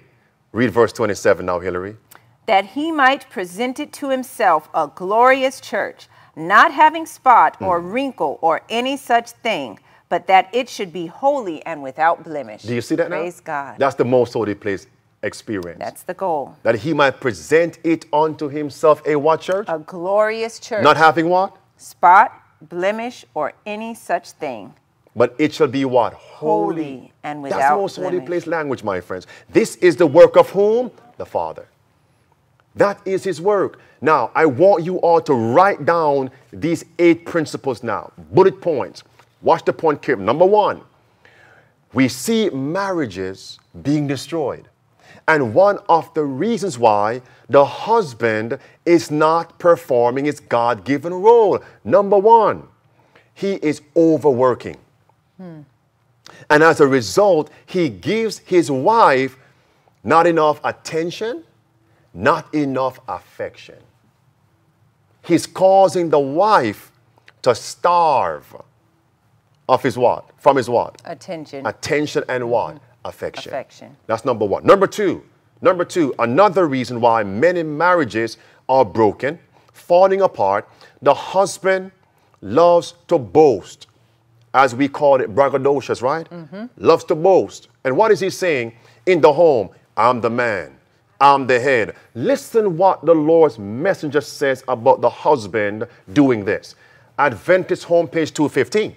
[SPEAKER 1] Read verse 27 now, Helery.
[SPEAKER 2] that he might present it to himself a glorious church, not having spot hmm. or wrinkle or any such thing, but that it should be holy and without blemish.
[SPEAKER 1] Do you see that now?
[SPEAKER 2] Praise God.
[SPEAKER 1] That's the most holy place experience.
[SPEAKER 2] That's the goal.
[SPEAKER 1] that he might present it unto himself a what church?
[SPEAKER 2] A glorious church.
[SPEAKER 1] Not having what?
[SPEAKER 2] spot, blemish, or any such thing.
[SPEAKER 1] But it shall be what?
[SPEAKER 2] Holy and
[SPEAKER 1] That's
[SPEAKER 2] without
[SPEAKER 1] the most holy place language, my friends. This is the work of whom? The Father. That is his work. Now, I want you all to write down these eight principles now. Bullet points. Watch the point carefully. Number one, we see marriages being destroyed. And one of the reasons why the husband is not performing his God given role. Number one, he is overworking. And as a result, he gives his wife not enough attention, not enough affection. He's causing the wife to starve of his what? From his what?
[SPEAKER 2] Attention.
[SPEAKER 1] Attention and what? Mm-hmm. Affection.
[SPEAKER 2] Affection.
[SPEAKER 1] That's number one. Number two, number two, another reason why many marriages are broken, falling apart, the husband loves to boast, as we call it braggadocious, right? Mm-hmm. Loves to boast. And what is he saying? In the home, I'm the man. I'm the head. Listen what the Lord's messenger says about the husband doing this. Adventist homepage 215.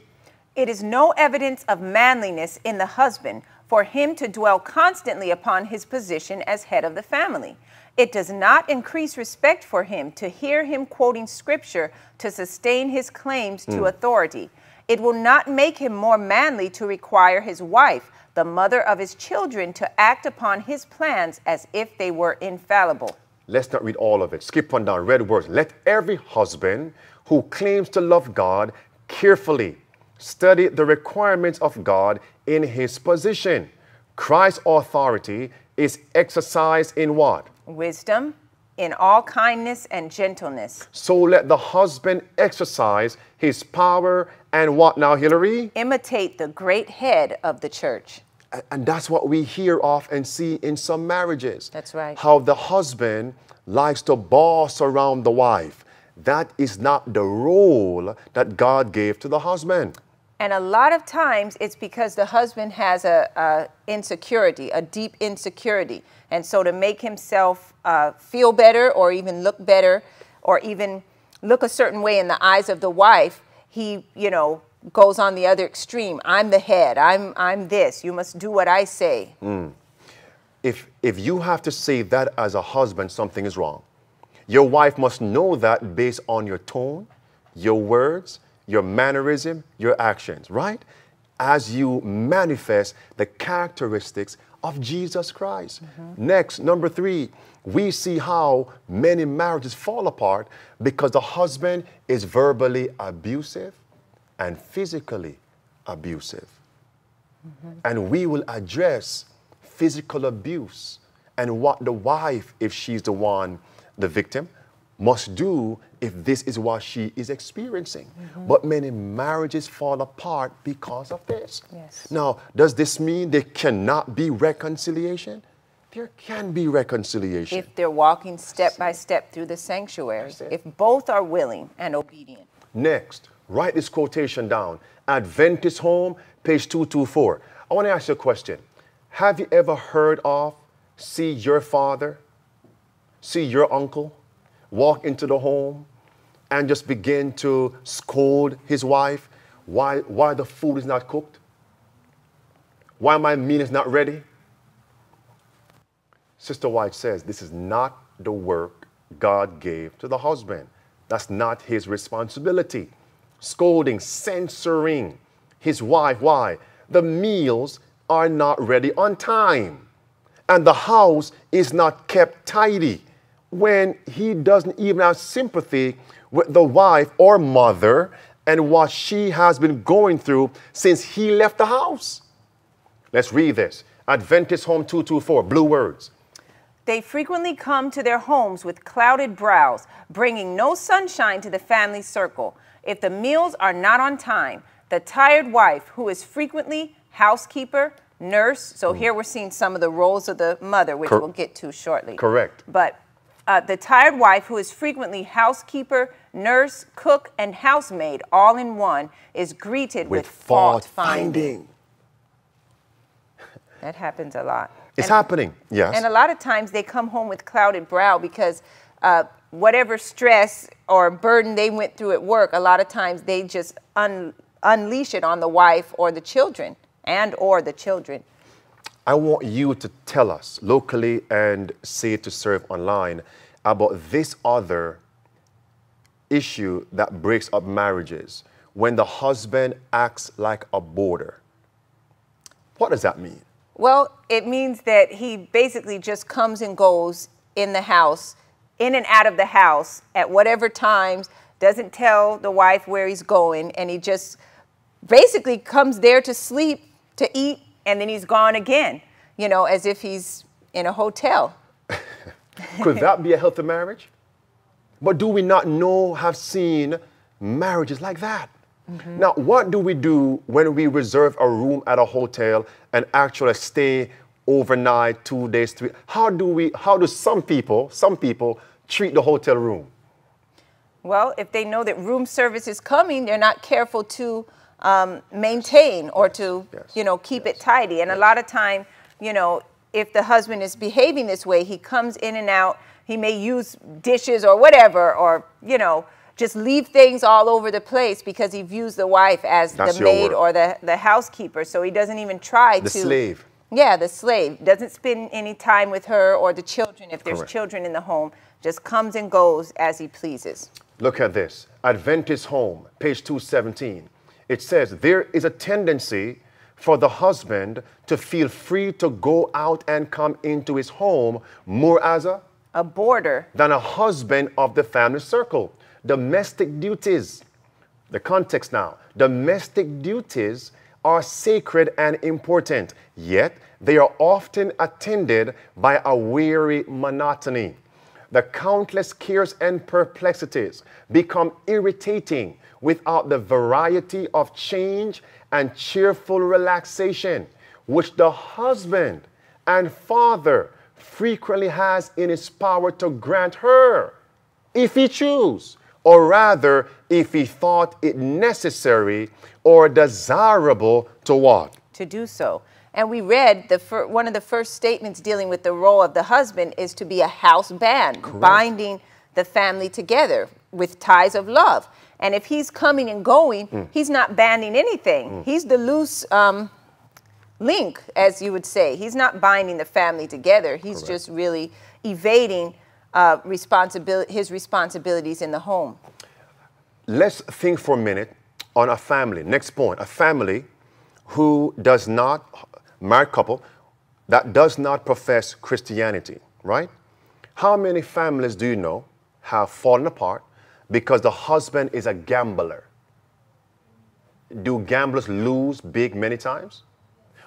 [SPEAKER 2] It is no evidence of manliness in the husband for him to dwell constantly upon his position as head of the family. It does not increase respect for him to hear him quoting scripture to sustain his claims to hmm. authority. It will not make him more manly to require his wife, the mother of his children, to act upon his plans as if they were infallible.
[SPEAKER 1] Let's not read all of it. Skip on down. Red words. Let every husband who claims to love God carefully study the requirements of God in his position. Christ's authority is exercised in what?
[SPEAKER 2] Wisdom, in all kindness and gentleness.
[SPEAKER 1] So let the husband exercise his power and what now, Helery?
[SPEAKER 2] Imitate the great head of the church.
[SPEAKER 1] And that's what we hear of and see in some marriages.
[SPEAKER 2] That's right.
[SPEAKER 1] How the husband likes to boss around the wife. That is not the role that God gave to the husband.
[SPEAKER 2] And a lot of times it's because the husband has a, a insecurity, a deep insecurity. And so to make himself uh, feel better or even look better or even look a certain way in the eyes of the wife, he, you know, goes on the other extreme. I'm the head. I'm, I'm this. You must do what I say.
[SPEAKER 1] If, if you have to say that as a husband, something is wrong. Your wife must know that based on your tone, your words, your mannerism, your actions, right? As you manifest the characteristics of Jesus Christ. Mm-hmm. Next, number three, we see how many marriages fall apart because the husband is verbally abusive and physically abusive. Mm-hmm. And we will address physical abuse and what the wife, if she's the one, the victim, must do if this is what she is experiencing. Mm-hmm. But many marriages fall apart because of this.
[SPEAKER 2] Yes.
[SPEAKER 1] Now, does this mean there cannot be reconciliation? There can be reconciliation.
[SPEAKER 2] If they're walking step by step through the sanctuary, if both are willing and obedient.
[SPEAKER 1] Next, write this quotation down. Adventist Home, page 224. I want to ask you a question. Have you ever heard of see your father, see your uncle walk into the home and just begin to scold his wife why, why the food is not cooked? Why my meal is not ready? Sister White says this is not the work God gave to the husband. That's not his responsibility. Scolding, censoring his wife. Why? The meals are not ready on time. And the house is not kept tidy. When he doesn't even have sympathy with the wife or mother and what she has been going through since he left the house. Let's read this. Adventist Home 224, blue words.
[SPEAKER 2] They frequently come to their homes with clouded brows, bringing no sunshine to the family circle. If the meals are not on time, the tired wife, who is frequently housekeeper, nurse, so mm. here we're seeing some of the roles of the mother, which
[SPEAKER 1] Cor-
[SPEAKER 2] we'll get to shortly.
[SPEAKER 1] Correct.
[SPEAKER 2] But uh, the tired wife, who is frequently housekeeper, nurse, cook, and housemaid all in one is greeted with, fault finding. That happens a lot.
[SPEAKER 1] It's
[SPEAKER 2] And-
[SPEAKER 1] happening, yes.
[SPEAKER 2] And a lot of times they come home with clouded brow because uh, whatever stress or burden they went through at work, a lot of times they just un- unleash it on the wife or the children and or the children.
[SPEAKER 1] I want you to tell us locally and Safe to Serve online about this other issue that breaks up marriages when the husband acts like a boarder. What does that mean?
[SPEAKER 2] Well, it means that he basically just comes and goes in the house, in and out of the house at whatever times, doesn't tell the wife where he's going, and he just basically comes there to sleep, to eat, and then he's gone again, you know, as if he's in a hotel.
[SPEAKER 1] Could that be a healthy marriage? But do we not know, have seen marriages like that? Mm-hmm. Now, what do we do when we reserve a room at a hotel and actually stay overnight, two days, three? How do we, how do some people, some people treat the hotel room?
[SPEAKER 2] Well, if they know that room service is coming, they're not careful to um, maintain or to,
[SPEAKER 1] yes,
[SPEAKER 2] you know, keep it tidy. And a lot of time, you know, if the husband is behaving this way, he comes in and out. He may use dishes or whatever, or you know, just leave things all over the place because he views the wife as
[SPEAKER 1] That's
[SPEAKER 2] the maid
[SPEAKER 1] word.
[SPEAKER 2] or the, the housekeeper. So he doesn't even try
[SPEAKER 1] The
[SPEAKER 2] to.
[SPEAKER 1] slave.
[SPEAKER 2] Yeah, the slave doesn't spend any time with her or the children if there's
[SPEAKER 1] Correct.
[SPEAKER 2] children in the home. Just comes and goes as he pleases.
[SPEAKER 1] Look at this Adventist Home, page 217. It says, There is a tendency for the husband to feel free to go out and come into his home more as a
[SPEAKER 2] A boarder
[SPEAKER 1] than a husband of the family circle. Domestic duties. The context now. Domestic duties are sacred and important, yet they are often attended by a weary monotony. The countless cares and perplexities become irritating without the variety of change and cheerful relaxation which the husband and father frequently has in his power to grant her if he choose, or rather, if he thought it necessary or desirable to what?
[SPEAKER 2] to do so. And we read the fir- one of the first statements dealing with the role of the husband is to be a house band, binding the family together with ties of love. And if he's coming and going,
[SPEAKER 1] Hmm.
[SPEAKER 2] he's not banding anything. He's the loose um, link, as you would say. He's not binding the family together. He's
[SPEAKER 1] Correct.
[SPEAKER 2] just really evading uh, responsibility, his responsibilities in the home.
[SPEAKER 1] Let's think for a minute on a family. Next point a family who does not, married couple, that does not profess Christianity, right? How many families do you know have fallen apart because the husband is a gambler? Do gamblers lose big many times?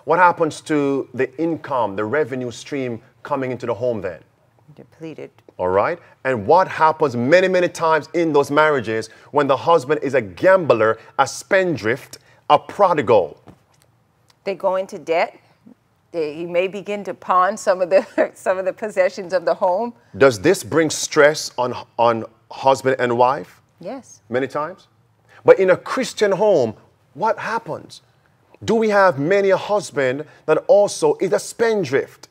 [SPEAKER 1] What happens to the income, the revenue stream coming into the home then?
[SPEAKER 2] Depleted.
[SPEAKER 1] All right? And what happens many, many times in those marriages when the husband is a gambler, a spendthrift, a prodigal?
[SPEAKER 2] They go into debt. They, he may begin to pawn some of the some of the possessions of the home.
[SPEAKER 1] Does this bring stress on, on husband and wife
[SPEAKER 2] Yes.
[SPEAKER 1] many times? But in a Christian home, what happens? Do we have many a husband that also is a spendthrift?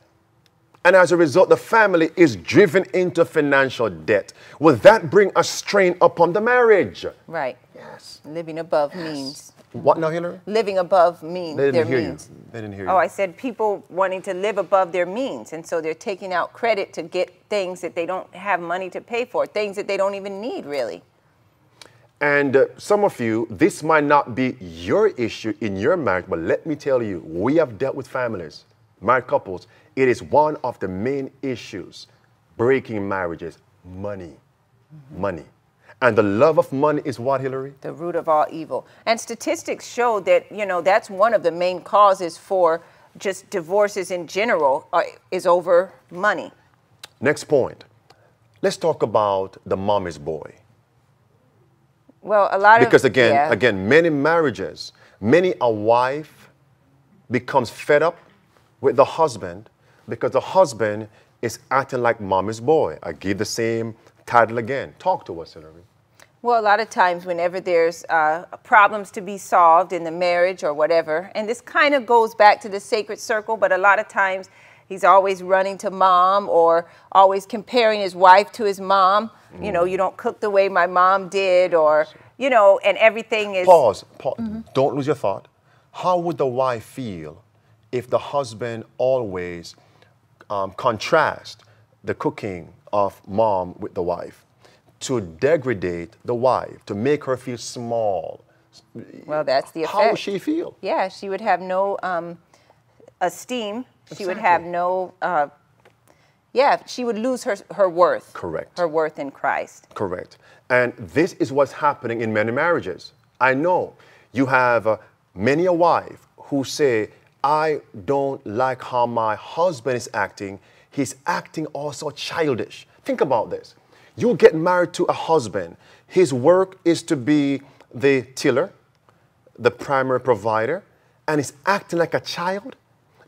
[SPEAKER 1] And as a result, the family is driven into financial debt. Will that bring a strain upon the marriage?
[SPEAKER 2] Right.
[SPEAKER 1] Yes.
[SPEAKER 2] Living above means.
[SPEAKER 1] What now, Helery?
[SPEAKER 2] Living above means
[SPEAKER 1] They didn't hear
[SPEAKER 2] means.
[SPEAKER 1] you. They didn't hear you.
[SPEAKER 2] Oh, I said people wanting to live above their means, and so they're taking out credit to get things that they don't have money to pay for, things that they don't even need, really.
[SPEAKER 1] And uh, some of you, this might not be your issue in your marriage, but let me tell you, we have dealt with families, married couples. It is one of the main issues breaking marriages money. Money. And the love of money is what, Helery?
[SPEAKER 2] The root of all evil. And statistics show that you know that's one of the main causes for just divorces in general uh, is over money.
[SPEAKER 1] Next point. Let's talk about the mommy's boy.
[SPEAKER 2] Well, a lot of
[SPEAKER 1] Because again,
[SPEAKER 2] yeah.
[SPEAKER 1] again, many marriages, many a wife becomes fed up with the husband because the husband is acting like mommy's boy. I give the same title again. Talk to us, Helery.
[SPEAKER 2] Well, a lot of times, whenever there's uh, problems to be solved in the marriage or whatever, and this kind of goes back to the sacred circle, but a lot of times he's always running to mom or always comparing his wife to his mom. Mm. You know, you don't cook the way my mom did, or, you know, and everything is.
[SPEAKER 1] Pause. Pause. Mm-hmm. Don't lose your thought. How would the wife feel if the husband always um, contrast the cooking of mom with the wife? to degrade the wife, to make her feel small.
[SPEAKER 2] Well, that's the effect.
[SPEAKER 1] How would she feel?
[SPEAKER 2] Yeah, she would have no um, esteem. Exactly. She would have no, uh, yeah, she would lose her, her worth.
[SPEAKER 1] Correct.
[SPEAKER 2] Her worth in Christ.
[SPEAKER 1] Correct. And this is what's happening in many marriages. I know you have uh, many a wife who say, I don't like how my husband is acting. He's acting also childish. Think about this. You get married to a husband. His work is to be the tiller, the primary provider, and he's acting like a child.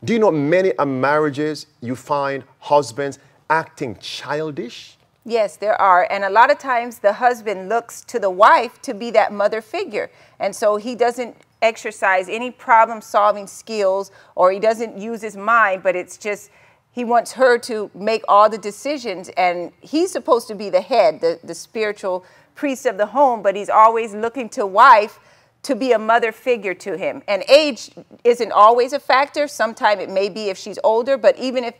[SPEAKER 1] Do you know many marriages you find husbands acting childish?
[SPEAKER 2] Yes, there are. And a lot of times the husband looks to the wife to be that mother figure. And so he doesn't exercise any problem solving skills or he doesn't use his mind, but it's just he wants her to make all the decisions, and he's supposed to be the head, the, the spiritual priest of the home, but he's always looking to wife to be a mother figure to him. And age isn't always a factor. Sometimes it may be if she's older, but even if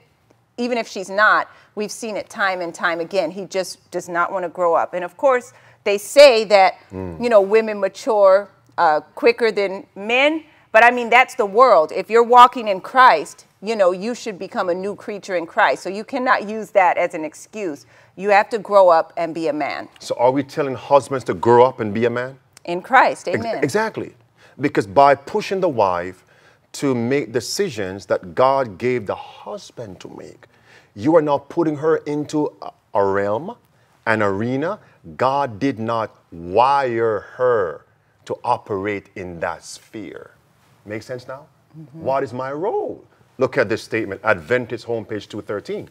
[SPEAKER 2] even if she's not, we've seen it time and time again. He just does not want to grow up. And of course, they say that mm. you know women mature uh, quicker than men, but I mean that's the world. If you're walking in Christ, you know, you should become a new creature in Christ. So you cannot use that as an excuse. You have to grow up and be a man.
[SPEAKER 1] So are we telling husbands to grow up and be a man?
[SPEAKER 2] In Christ, amen.
[SPEAKER 1] Ex exactly. Because by pushing the wife to make decisions that God gave the husband to make, you are now putting her into a realm, an arena. God did not wire her to operate in that sphere. Make sense now? Mm -hmm. What is my role? Look at this statement, Adventist homepage 213.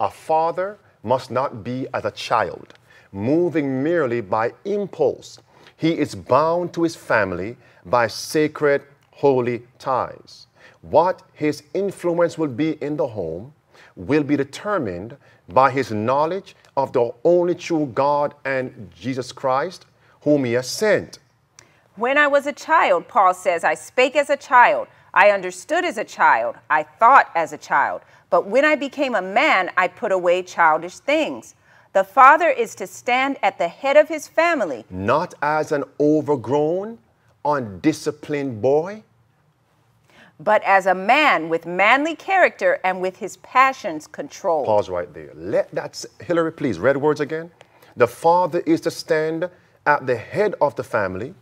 [SPEAKER 1] A father must not be as a child, moving merely by impulse. He is bound to his family by sacred, holy ties. What his influence will be in the home will be determined by his knowledge of the only true God and Jesus Christ, whom he has sent.
[SPEAKER 2] When I was a child, Paul says, I spake as a child. I understood as a child, I thought as a child, but when I became a man, I put away childish things. The father is to stand at the head of his family,
[SPEAKER 1] not as an overgrown, undisciplined boy,
[SPEAKER 2] but as a man with manly character and with his passions controlled.
[SPEAKER 1] Pause right there. Let that, Helery, please, read words again. The father is to stand at the head of the family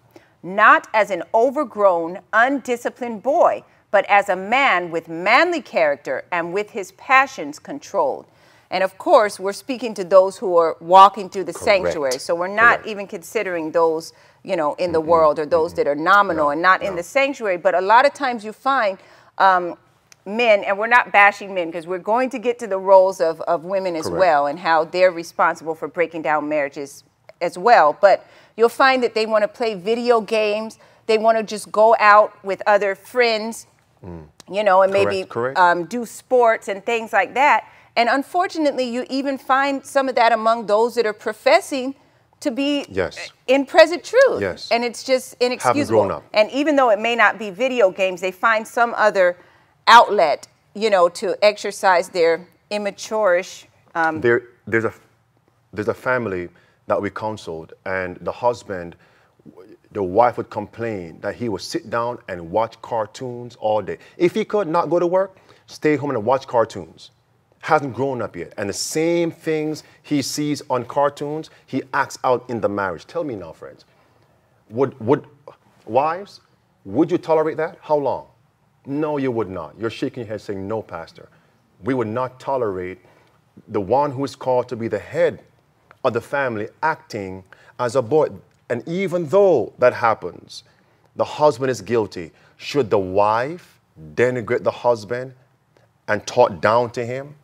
[SPEAKER 2] not as an overgrown, undisciplined boy, but as a man with manly character and with his passions controlled. And of course, we're speaking to those who are walking through the Correct. sanctuary. So we're not Correct. even considering those, you know, in the mm-hmm. world or those mm-hmm. that are nominal no, and not no. in the sanctuary. But a lot of times you find um, men, and we're not bashing men because we're going to get to the roles of, of women as Correct. well and how they're responsible for breaking down marriages as well. But You'll find that they want to play video games. They want to just go out with other friends, mm. you know, and correct, maybe correct. Um, do sports and things like that. And unfortunately, you even find some of that among those that are professing to be
[SPEAKER 1] yes.
[SPEAKER 2] in present truth.
[SPEAKER 1] Yes.
[SPEAKER 2] And it's just inexcusable. And even though it may not be video games, they find some other outlet, you know, to exercise their immature-ish.
[SPEAKER 1] Um, there, there's a, there's a family that we counseled, and the husband, the wife would complain that he would sit down and watch cartoons all day. If he could not go to work, stay home and watch cartoons. Hasn't grown up yet. And the same things he sees on cartoons, he acts out in the marriage. Tell me now, friends, would, would wives, would you tolerate that? How long? No, you would not. You're shaking your head saying, no, pastor. We would not tolerate the one who is called to be the head of the family acting as a boy. And even though that happens, the husband is guilty. Should the wife denigrate the husband and talk down to him?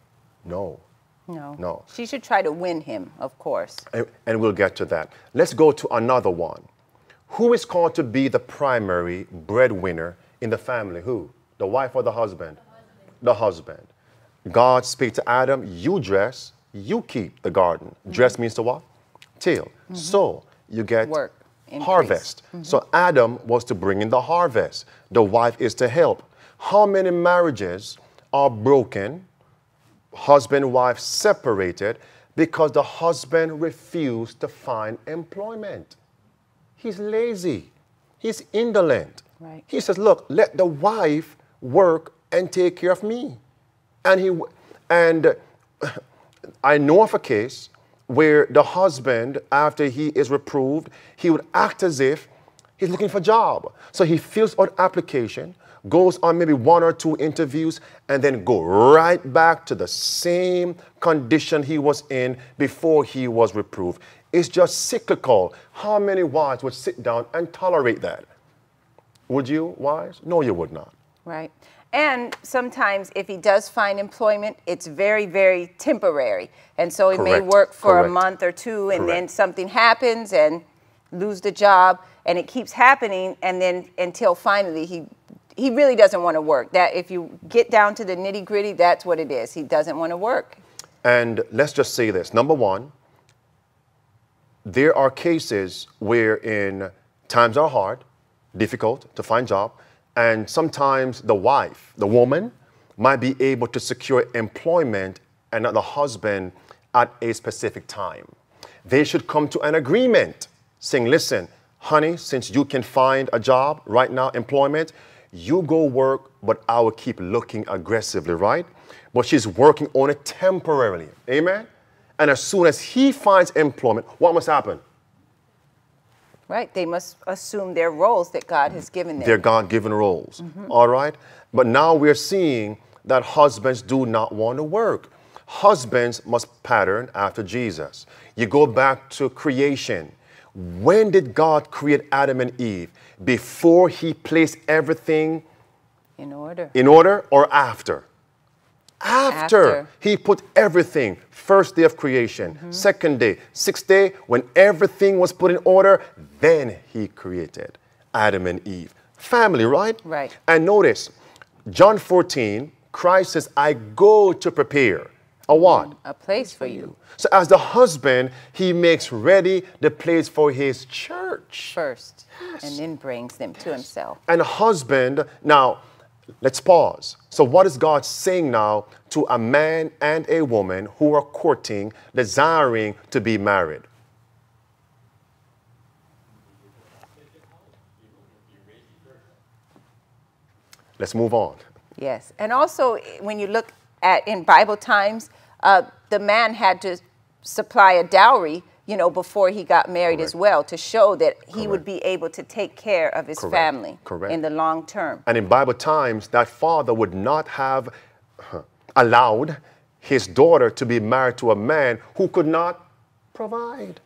[SPEAKER 1] No.
[SPEAKER 2] No.
[SPEAKER 1] No.
[SPEAKER 2] She should try to win him, of course.
[SPEAKER 1] And, and we'll get to that. Let's go to another one. Who is called to be the primary breadwinner in the family? Who? The wife or the husband? The husband. God speaks to Adam, you dress, you keep the garden. Dress means to what? Till. Mm-hmm. So you get
[SPEAKER 2] Work, increase.
[SPEAKER 1] harvest. Mm-hmm. So Adam was to bring in the harvest. The wife is to help. How many marriages are broken, husband wife separated, because the husband refused to find employment? He's lazy. He's indolent.
[SPEAKER 2] Right.
[SPEAKER 1] He says, "Look, let the wife work and take care of me." And he and I know of a case where the husband, after he is reproved, he would act as if he's looking for a job. So he fills out application, goes on maybe one or two interviews, and then go right back to the same condition he was in before he was reproved. It's just cyclical. How many wives would sit down and tolerate that? Would you, wives? No, you would not.
[SPEAKER 2] Right. And sometimes if he does find employment, it's very, very temporary. And so he may work for a month or two and then something happens and lose the job and it keeps happening and then until finally he he really doesn't want to work. That if you get down to the nitty-gritty, that's what it is. He doesn't want to work.
[SPEAKER 1] And let's just say this. Number one, there are cases wherein times are hard, difficult to find job, and sometimes the wife, the woman, might be able to secure employment and not the husband at a specific time. They should come to an agreement saying, listen, honey, since you can find a job right now, employment, you go work, but I will keep looking aggressively, right? But she's working on it temporarily. Amen? And as soon as he finds employment, what must happen?
[SPEAKER 2] Right? They must assume their roles that God has given them.
[SPEAKER 1] Their God given roles. Mm-hmm. All right? But now we're seeing that husbands do not want to work. Husbands must pattern after Jesus. You go back to creation. When did God create Adam and Eve? Before he placed everything
[SPEAKER 2] in order.
[SPEAKER 1] in order or after? After.
[SPEAKER 2] After.
[SPEAKER 1] He put everything, first day of creation, second day, sixth day, when everything was put in order, then he created Adam and Eve. Family, right?
[SPEAKER 2] Right.
[SPEAKER 1] And notice, John 14, Christ says, I go to prepare a what?
[SPEAKER 2] a place for you
[SPEAKER 1] So as the husband, he makes ready the place for his church.
[SPEAKER 2] first and then brings them to himself.
[SPEAKER 1] And husband, now let's pause. So, what is God saying now to a man and a woman who are courting, desiring to be married? Let's move on.
[SPEAKER 2] Yes, and also when you look at in Bible times, uh, the man had to supply a dowry, you know, before he got married as well, to show that he would be able to take care of his
[SPEAKER 1] Correct.
[SPEAKER 2] family
[SPEAKER 1] Correct.
[SPEAKER 2] in the long term.
[SPEAKER 1] And in Bible times, that father would not have allowed his daughter to be married to a man who could not provide.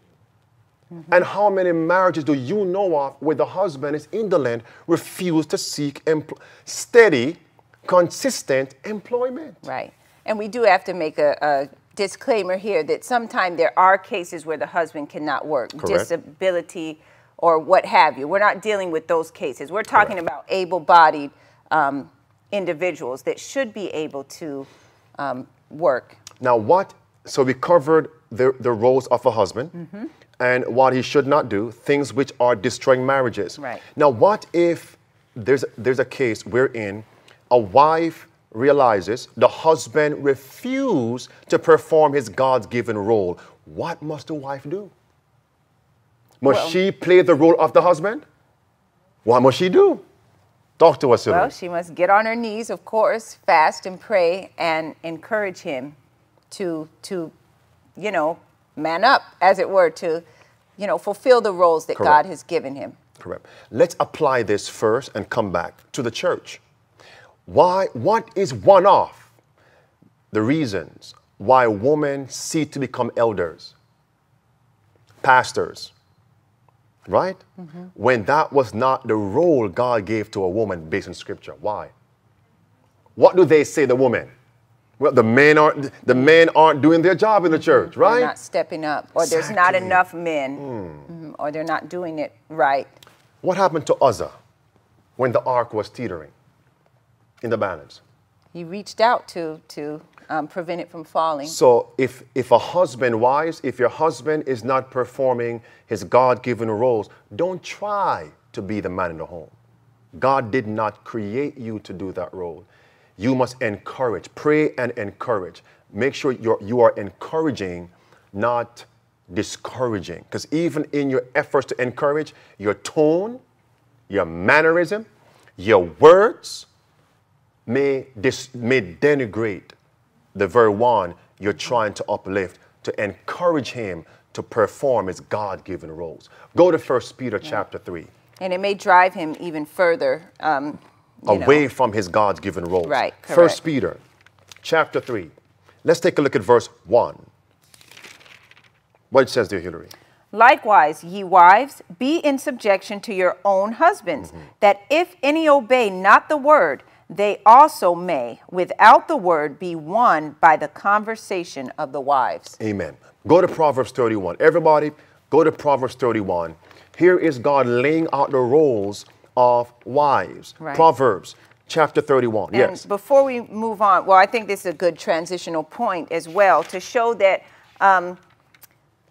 [SPEAKER 1] Mm-hmm. And how many marriages do you know of where the husband is indolent, refused to seek steady, consistent employment?
[SPEAKER 2] Right. And we do have to make a, a disclaimer here that sometimes there are cases where the husband cannot work,
[SPEAKER 1] Correct.
[SPEAKER 2] disability or what have you. We're not dealing with those cases. We're talking
[SPEAKER 1] Correct.
[SPEAKER 2] about able bodied um, individuals that should be able to um, work.
[SPEAKER 1] Now, what? So we covered the, the roles of a husband
[SPEAKER 2] Mm-hmm.
[SPEAKER 1] and what he should not do, things which are destroying marriages.
[SPEAKER 2] Right.
[SPEAKER 1] Now, what if there's, there's a case wherein a wife realizes the husband refused to perform his God's given role? What must the wife do? Must
[SPEAKER 2] Well-
[SPEAKER 1] she play the role of the husband? What must she do? Talk to us, Sylvia.
[SPEAKER 2] Well, she must get on her knees, of course, fast and pray and encourage him to, to you know, man up, as it were, to, you know, fulfill the roles that
[SPEAKER 1] Correct.
[SPEAKER 2] God has given him.
[SPEAKER 1] Correct. Let's apply this first and come back to the church. Why, what is one of the reasons why women seek to become elders, pastors, right? When that was not the role God gave to a woman based on scripture. Why? What do they say, the woman? Well, the men aren't the men aren't doing their job in the church, right?
[SPEAKER 2] They're not stepping up, or there's not
[SPEAKER 1] Hmm.
[SPEAKER 2] enough men, Mhm, or they're not doing it right.
[SPEAKER 1] What happened to Uzzah when the ark was teetering in the balance?
[SPEAKER 2] He reached out to to um, prevent it from falling.
[SPEAKER 1] So if if a husband, wives, if your husband is not performing his God-given roles, don't try to be the man in the home. God did not create you to do that role. You must encourage, pray and encourage. Make sure you're, you are encouraging, not discouraging. Because even in your efforts to encourage, your tone, your mannerism, your words may, dis, may denigrate the very one you're trying to uplift, to encourage him to perform his God given roles. Go to 1 Peter chapter 3.
[SPEAKER 2] And it may drive him even further. Um, you know.
[SPEAKER 1] away from his God-given roles.
[SPEAKER 2] Right,
[SPEAKER 1] First
[SPEAKER 2] correct.
[SPEAKER 1] Peter chapter 3. Let's take a look at verse 1. What it says there, Helery.
[SPEAKER 2] Likewise, ye wives, be in subjection to your own husbands,
[SPEAKER 1] Mm-hmm.
[SPEAKER 2] that if any obey not the word, they also may, without the word, be won by the conversation of the wives.
[SPEAKER 1] Amen. Go to Proverbs 31. Everybody, go to Proverbs 31. Here is God laying out the roles of wives.
[SPEAKER 2] Right.
[SPEAKER 1] Proverbs chapter 31.
[SPEAKER 2] And
[SPEAKER 1] yes.
[SPEAKER 2] before we move on, well, I think this is a good transitional point as well to show that um,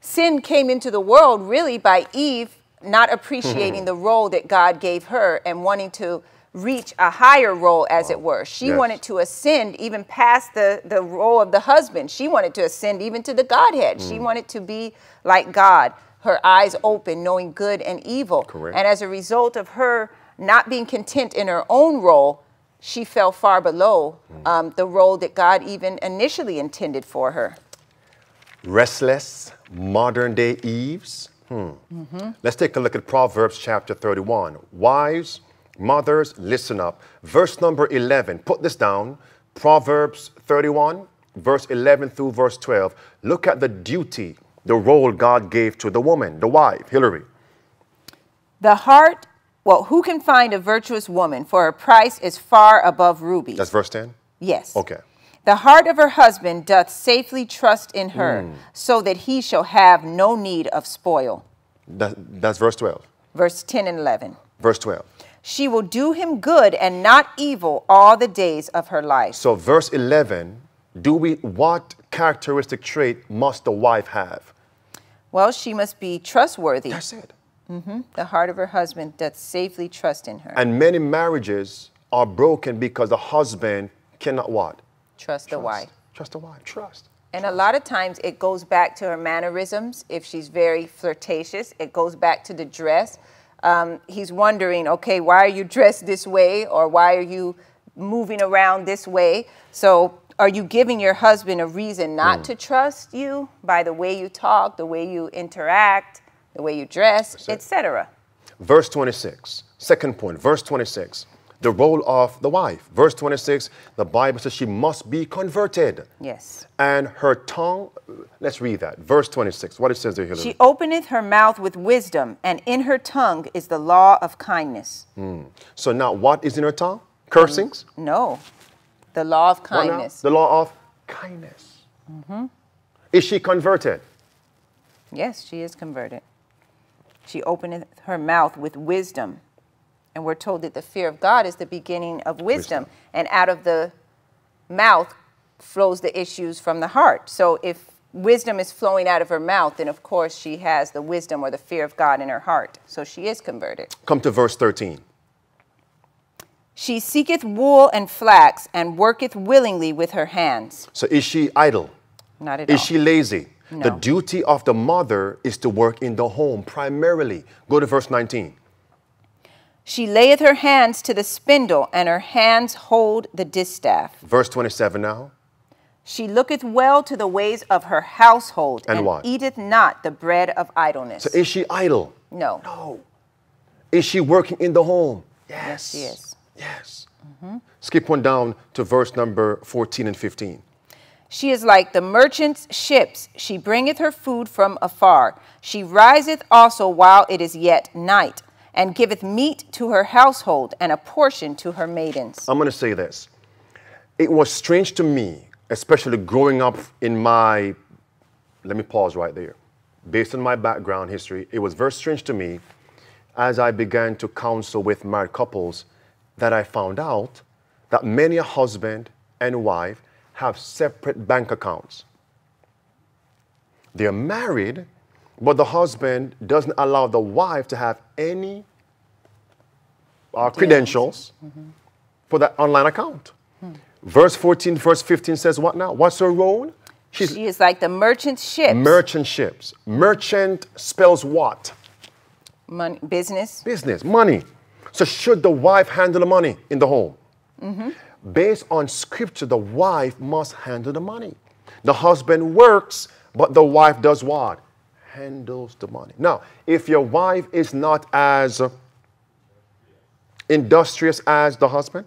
[SPEAKER 2] sin came into the world really by Eve not appreciating the role that God gave her and wanting to reach a higher role, as it were. She
[SPEAKER 1] Yes.
[SPEAKER 2] wanted to ascend even past the, the role of the husband. She wanted to ascend even to the Godhead. She wanted to be like God, her eyes open, knowing good and evil.
[SPEAKER 1] Correct.
[SPEAKER 2] And as a result of her not being content in her own role, she fell far below um, the role that God even initially intended for her.
[SPEAKER 1] Restless, modern day Eves. Hmm. Let's take a look at Proverbs chapter 31. Wives, mothers, listen up. Verse number 11. Put this down. Proverbs 31, verse 11 through verse 12. Look at the duty, the role God gave to the woman, the wife, Helery.
[SPEAKER 2] The heart, well, who can find a virtuous woman? For her price is far above rubies.
[SPEAKER 1] That's verse 10.
[SPEAKER 2] yes.
[SPEAKER 1] Okay.
[SPEAKER 2] The heart of her husband doth safely trust in her, hmm. so that he shall have no need of spoil.
[SPEAKER 1] That, that's verse 12.
[SPEAKER 2] Verse 10 and 11.
[SPEAKER 1] Verse 12.
[SPEAKER 2] She will do him good and not evil all the days of her life.
[SPEAKER 1] So verse 11, do we what characteristic trait must the wife have?
[SPEAKER 2] Well, she must be trustworthy.
[SPEAKER 1] That's it. Mm-hmm.
[SPEAKER 2] The heart of her husband doth safely trust in her.
[SPEAKER 1] And many marriages are broken because the husband cannot what?
[SPEAKER 2] Trust the wife.
[SPEAKER 1] Trust the wife. Trust.
[SPEAKER 2] And a lot of times it goes back to her mannerisms. If she's very flirtatious, it goes back to the dress. Um, he's wondering, okay, why are you dressed this way? Or why are you moving around this way? So, are you giving your husband a reason not to trust you by the way you talk, the way you interact, the way you dress, etc.?
[SPEAKER 1] Verse 26. Second point. Verse 26. The role of the wife. Verse 26. The Bible says she must be converted.
[SPEAKER 2] Yes.
[SPEAKER 1] And her tongue, let's read that. Verse 26. What it says there, Helery.
[SPEAKER 2] She openeth her mouth with wisdom, and in her tongue is the law of kindness. Hmm.
[SPEAKER 1] so now what is in her tongue? Cursings?
[SPEAKER 2] Mm, no, the law of kindness.
[SPEAKER 1] The law of kindness. Mm-hmm. Is she converted?
[SPEAKER 2] Yes, she is converted. She openeth her mouth with wisdom. And we're told that the fear of God is the beginning of wisdom.
[SPEAKER 1] Wisdom.
[SPEAKER 2] And out of the mouth flows the issues from the heart. So if wisdom is flowing out of her mouth, then of course she has the wisdom or the fear of God in her heart. So she is converted.
[SPEAKER 1] Come to verse 13.
[SPEAKER 2] She seeketh wool and flax and worketh willingly with her hands.
[SPEAKER 1] So is she idle?
[SPEAKER 2] Not at
[SPEAKER 1] Is
[SPEAKER 2] all.
[SPEAKER 1] she lazy?
[SPEAKER 2] No.
[SPEAKER 1] The duty of the mother is to work in the home primarily. Go to verse 19.
[SPEAKER 2] She layeth her hands to the spindle, and her hands hold the distaff.
[SPEAKER 1] Verse 27 now.
[SPEAKER 2] She looketh well to the ways of her household,
[SPEAKER 1] And what?
[SPEAKER 2] eateth not the bread of idleness.
[SPEAKER 1] So is she idle?
[SPEAKER 2] no.
[SPEAKER 1] No. Is she working in the home?
[SPEAKER 2] Yes, she is.
[SPEAKER 1] Yes. Skip one down to verse number 14 and 15.
[SPEAKER 2] She is like the merchant's ships. She bringeth her food from afar. She riseth also while it is yet night, and giveth meat to her household, and a portion to her maidens.
[SPEAKER 1] I'm going to say this. It was strange to me especially growing up in my, let me pause right there. Based on my background history, it was very strange to me as I began to counsel with married couples that I found out that many a husband and wife have separate bank accounts. They're married, but the husband doesn't allow the wife to have any uh, credentials mm-hmm. for that online account. Hmm. Verse 14, verse 15 says what now? What's her role? She's
[SPEAKER 2] She is like the merchant ship.
[SPEAKER 1] merchant ships. Merchant spells what?
[SPEAKER 2] Money, business.
[SPEAKER 1] Business, money. So should the wife handle the money in the home? Mm-hmm. Based on scripture, the wife must handle the money. The husband works, but the wife does what? Handles the money. Now, if your wife is not as industrious as the husband,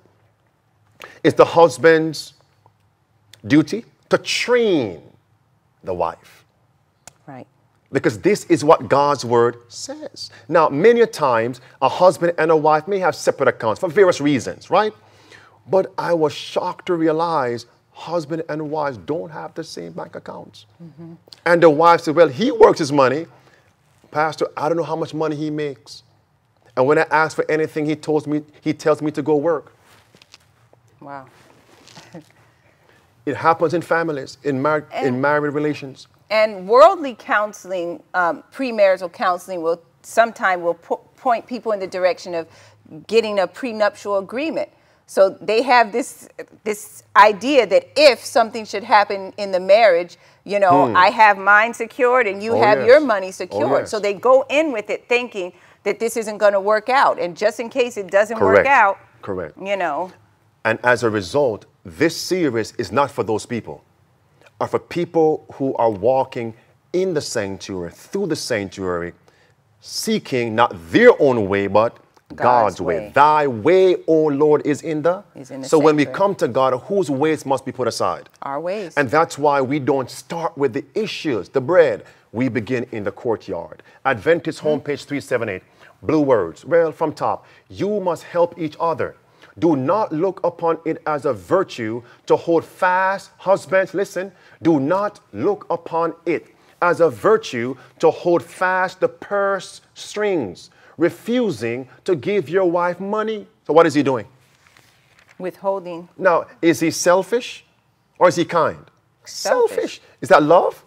[SPEAKER 1] it's the husband's duty to train the wife
[SPEAKER 2] Right.
[SPEAKER 1] because this is what God's word says. Now, many a times, a husband and a wife may have separate accounts for various reasons, right? But I was shocked to realize husband and wives don't have the same bank accounts. And the wife said, Well, he works his money. Pastor, I don't know how much money he makes. And when I ask for anything, he tells me, he tells me to go work.
[SPEAKER 2] Wow.
[SPEAKER 1] It happens in families, in, mar- in married relations.
[SPEAKER 2] And worldly counseling, um, premarital counseling, will sometime will po- point people in the direction of getting a prenuptial agreement. So they have this this idea that if something should happen in the marriage, you know, I have mine secured and you
[SPEAKER 1] Hmm. Oh,
[SPEAKER 2] have
[SPEAKER 1] yes.
[SPEAKER 2] your money
[SPEAKER 1] Oh,
[SPEAKER 2] secured. So they go in with it thinking that this isn't going to work out, and just in case it doesn't work out,
[SPEAKER 1] Correct.
[SPEAKER 2] you know,
[SPEAKER 1] And as a result, this series is not for those people, are for people who are walking in the sanctuary, through the sanctuary, seeking not their own way, but God's,
[SPEAKER 2] God's
[SPEAKER 1] way.
[SPEAKER 2] way.
[SPEAKER 1] Thy way, O Lord, is in the.
[SPEAKER 2] Is in the
[SPEAKER 1] so when we come to God, whose ways must be put aside?
[SPEAKER 2] our ways.
[SPEAKER 1] And that's why we don't start with the issues, the bread. We begin in the courtyard. Adventist hmm? homepage 378. Blue words. Well, from top. You must help each other. Do not look upon it as a virtue to hold fast. Husbands, listen. Do not look upon it as a virtue to hold fast the purse strings, refusing to give your wife money. So, what is he doing?
[SPEAKER 2] Withholding.
[SPEAKER 1] Now, is he selfish or is he kind?
[SPEAKER 2] Selfish.
[SPEAKER 1] Is that love?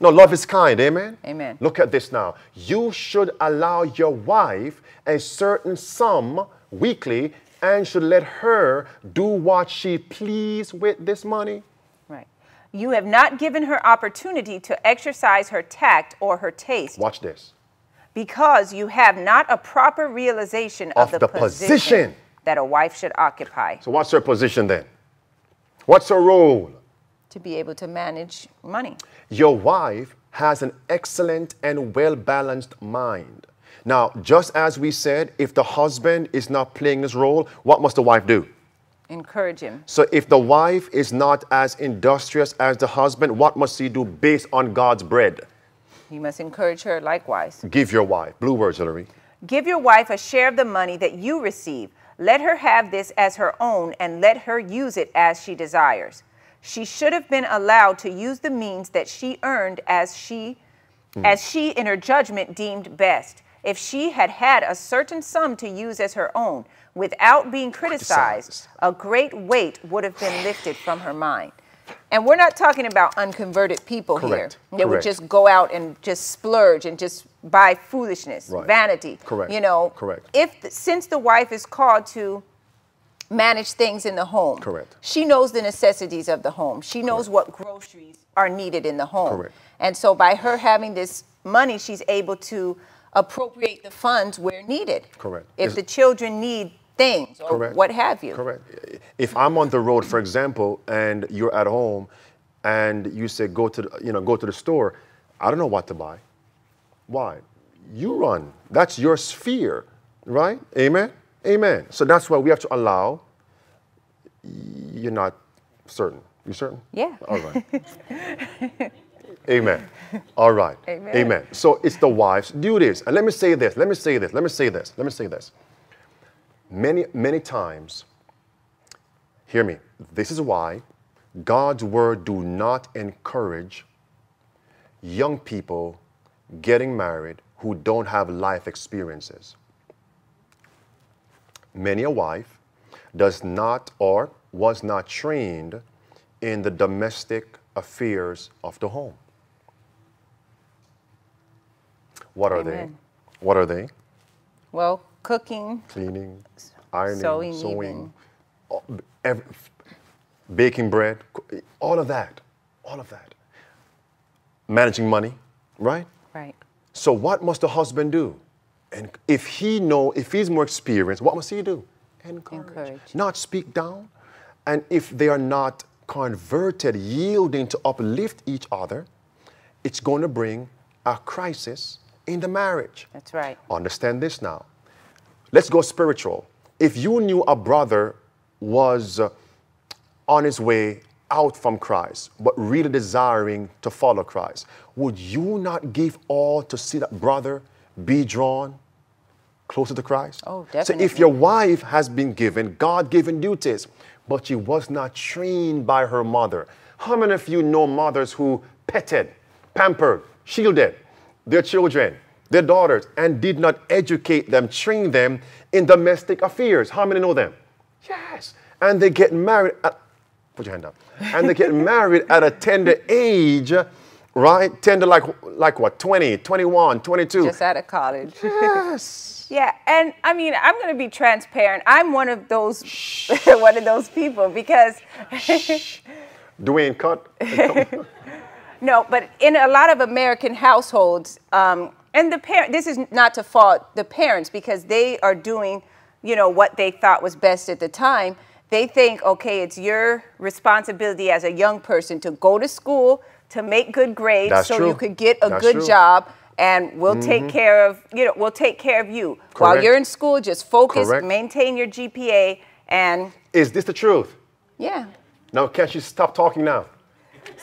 [SPEAKER 1] No, love is kind. Amen.
[SPEAKER 2] Amen.
[SPEAKER 1] Look at this now. You should allow your wife a certain sum weekly and should let her do what she please with this money.
[SPEAKER 2] Right. You have not given her opportunity to exercise her tact or her taste
[SPEAKER 1] Watch this.
[SPEAKER 2] Because you have not a proper realization of,
[SPEAKER 1] Of
[SPEAKER 2] the,
[SPEAKER 1] the
[SPEAKER 2] position,
[SPEAKER 1] position.
[SPEAKER 2] that a wife should occupy
[SPEAKER 1] So, what's her position then? What's her role?
[SPEAKER 2] to be able to manage money.
[SPEAKER 1] Your wife has an excellent and well balanced mind. Now, just as we said, if the husband is not playing his role, what must the wife do?
[SPEAKER 2] Encourage him.
[SPEAKER 1] So, if the wife is not as industrious as the husband, what must he do based on God's bread?
[SPEAKER 2] You must encourage her likewise.
[SPEAKER 1] Give your wife. Blue words, Helery.
[SPEAKER 2] Give your wife a share of the money that you receive. Let her have this as her own and let her use it as she desires. She should have been allowed to use the means that she earned as she hmm. as she in her judgment deemed best. If she had had a certain sum to use as her own without being criticized,
[SPEAKER 1] Criticized.
[SPEAKER 2] a great weight would have been lifted from her mind. And we're not talking about unconverted people
[SPEAKER 1] Correct.
[SPEAKER 2] here that would just go out and just splurge and just buy foolishness,
[SPEAKER 1] Right.
[SPEAKER 2] vanity.
[SPEAKER 1] Correct.
[SPEAKER 2] You know,
[SPEAKER 1] Correct.
[SPEAKER 2] If since the wife is called to manage things in the home,
[SPEAKER 1] Correct.
[SPEAKER 2] She knows the necessities of the home. She knows what groceries are needed in the home.
[SPEAKER 1] Correct.
[SPEAKER 2] And so by her having this money, she's able to appropriate the funds where needed.
[SPEAKER 1] Correct.
[SPEAKER 2] If
[SPEAKER 1] Is-
[SPEAKER 2] the children need things or
[SPEAKER 1] Correct.
[SPEAKER 2] what have you.
[SPEAKER 1] Correct. If I'm on the road, for example, and you're at home, and you say go to the, you know go to the store, I don't know what to buy. Why? You run. That's your sphere, right? Amen. Amen. So that's why we have to allow. You're not certain. You certain?
[SPEAKER 2] Yeah.
[SPEAKER 1] All right. Amen. All right.
[SPEAKER 2] Amen.
[SPEAKER 1] Amen. So it's the wife's duties. And let me say this. Let me say this. Let me say this. Let me say this. Many, many times, hear me. This is why God's word do not encourage young people getting married who don't have life experiences. Many a wife does not or was not trained in the domestic affairs of the home. What are
[SPEAKER 2] Amen.
[SPEAKER 1] they? What are they?
[SPEAKER 2] Well, cooking,
[SPEAKER 1] Cleaning, ironing,
[SPEAKER 2] Sewing,
[SPEAKER 1] sewing, all- every, baking bread, all of that, all of that. Managing money, right?
[SPEAKER 2] right.
[SPEAKER 1] So what must the husband do? And if he know, if he's more experienced, what must he do? Encourage.
[SPEAKER 2] Encourage.
[SPEAKER 1] Not speak down. And if they are not converted, yielding to uplift each other, it's going to bring a crisis in the marriage.
[SPEAKER 2] That's right.
[SPEAKER 1] Understand this now. Let's go spiritual. If you knew a brother was uh, on his way out from Christ, but really desiring to follow Christ, would you not give all to see that brother be drawn closer to Christ?
[SPEAKER 2] Oh,
[SPEAKER 1] So if your wife has been given God given duties, but she was not trained by her mother, how many of you know mothers who petted, pampered, shielded their children, their daughters, and did not educate them, train them in domestic affairs? How many know them? Yes. And they get married at, put your hand up, and they get married at a tender age, right? Tender like, like what, 20, 21, 22.
[SPEAKER 2] Just out of college.
[SPEAKER 1] yes.
[SPEAKER 2] Yeah, and I mean, I'm going to be transparent. I'm one of those, one of those people because,
[SPEAKER 1] Dwayne, cut.
[SPEAKER 2] no, but in a lot of American households, um, and the parent, this is not to fault the parents because they are doing, you know, what they thought was best at the time. They think, okay, it's your responsibility as a young person to go to school, to make good grades,
[SPEAKER 1] That's
[SPEAKER 2] so
[SPEAKER 1] true.
[SPEAKER 2] you could get a
[SPEAKER 1] That's
[SPEAKER 2] good
[SPEAKER 1] true. Mm-hmm.
[SPEAKER 2] job, and we'll take care of, you know, we'll take care of you while you're in school. Just focus,
[SPEAKER 1] Correct.
[SPEAKER 2] maintain your GPA, and
[SPEAKER 1] Is this the truth?
[SPEAKER 2] yeah.
[SPEAKER 1] Now, can't you stop talking now?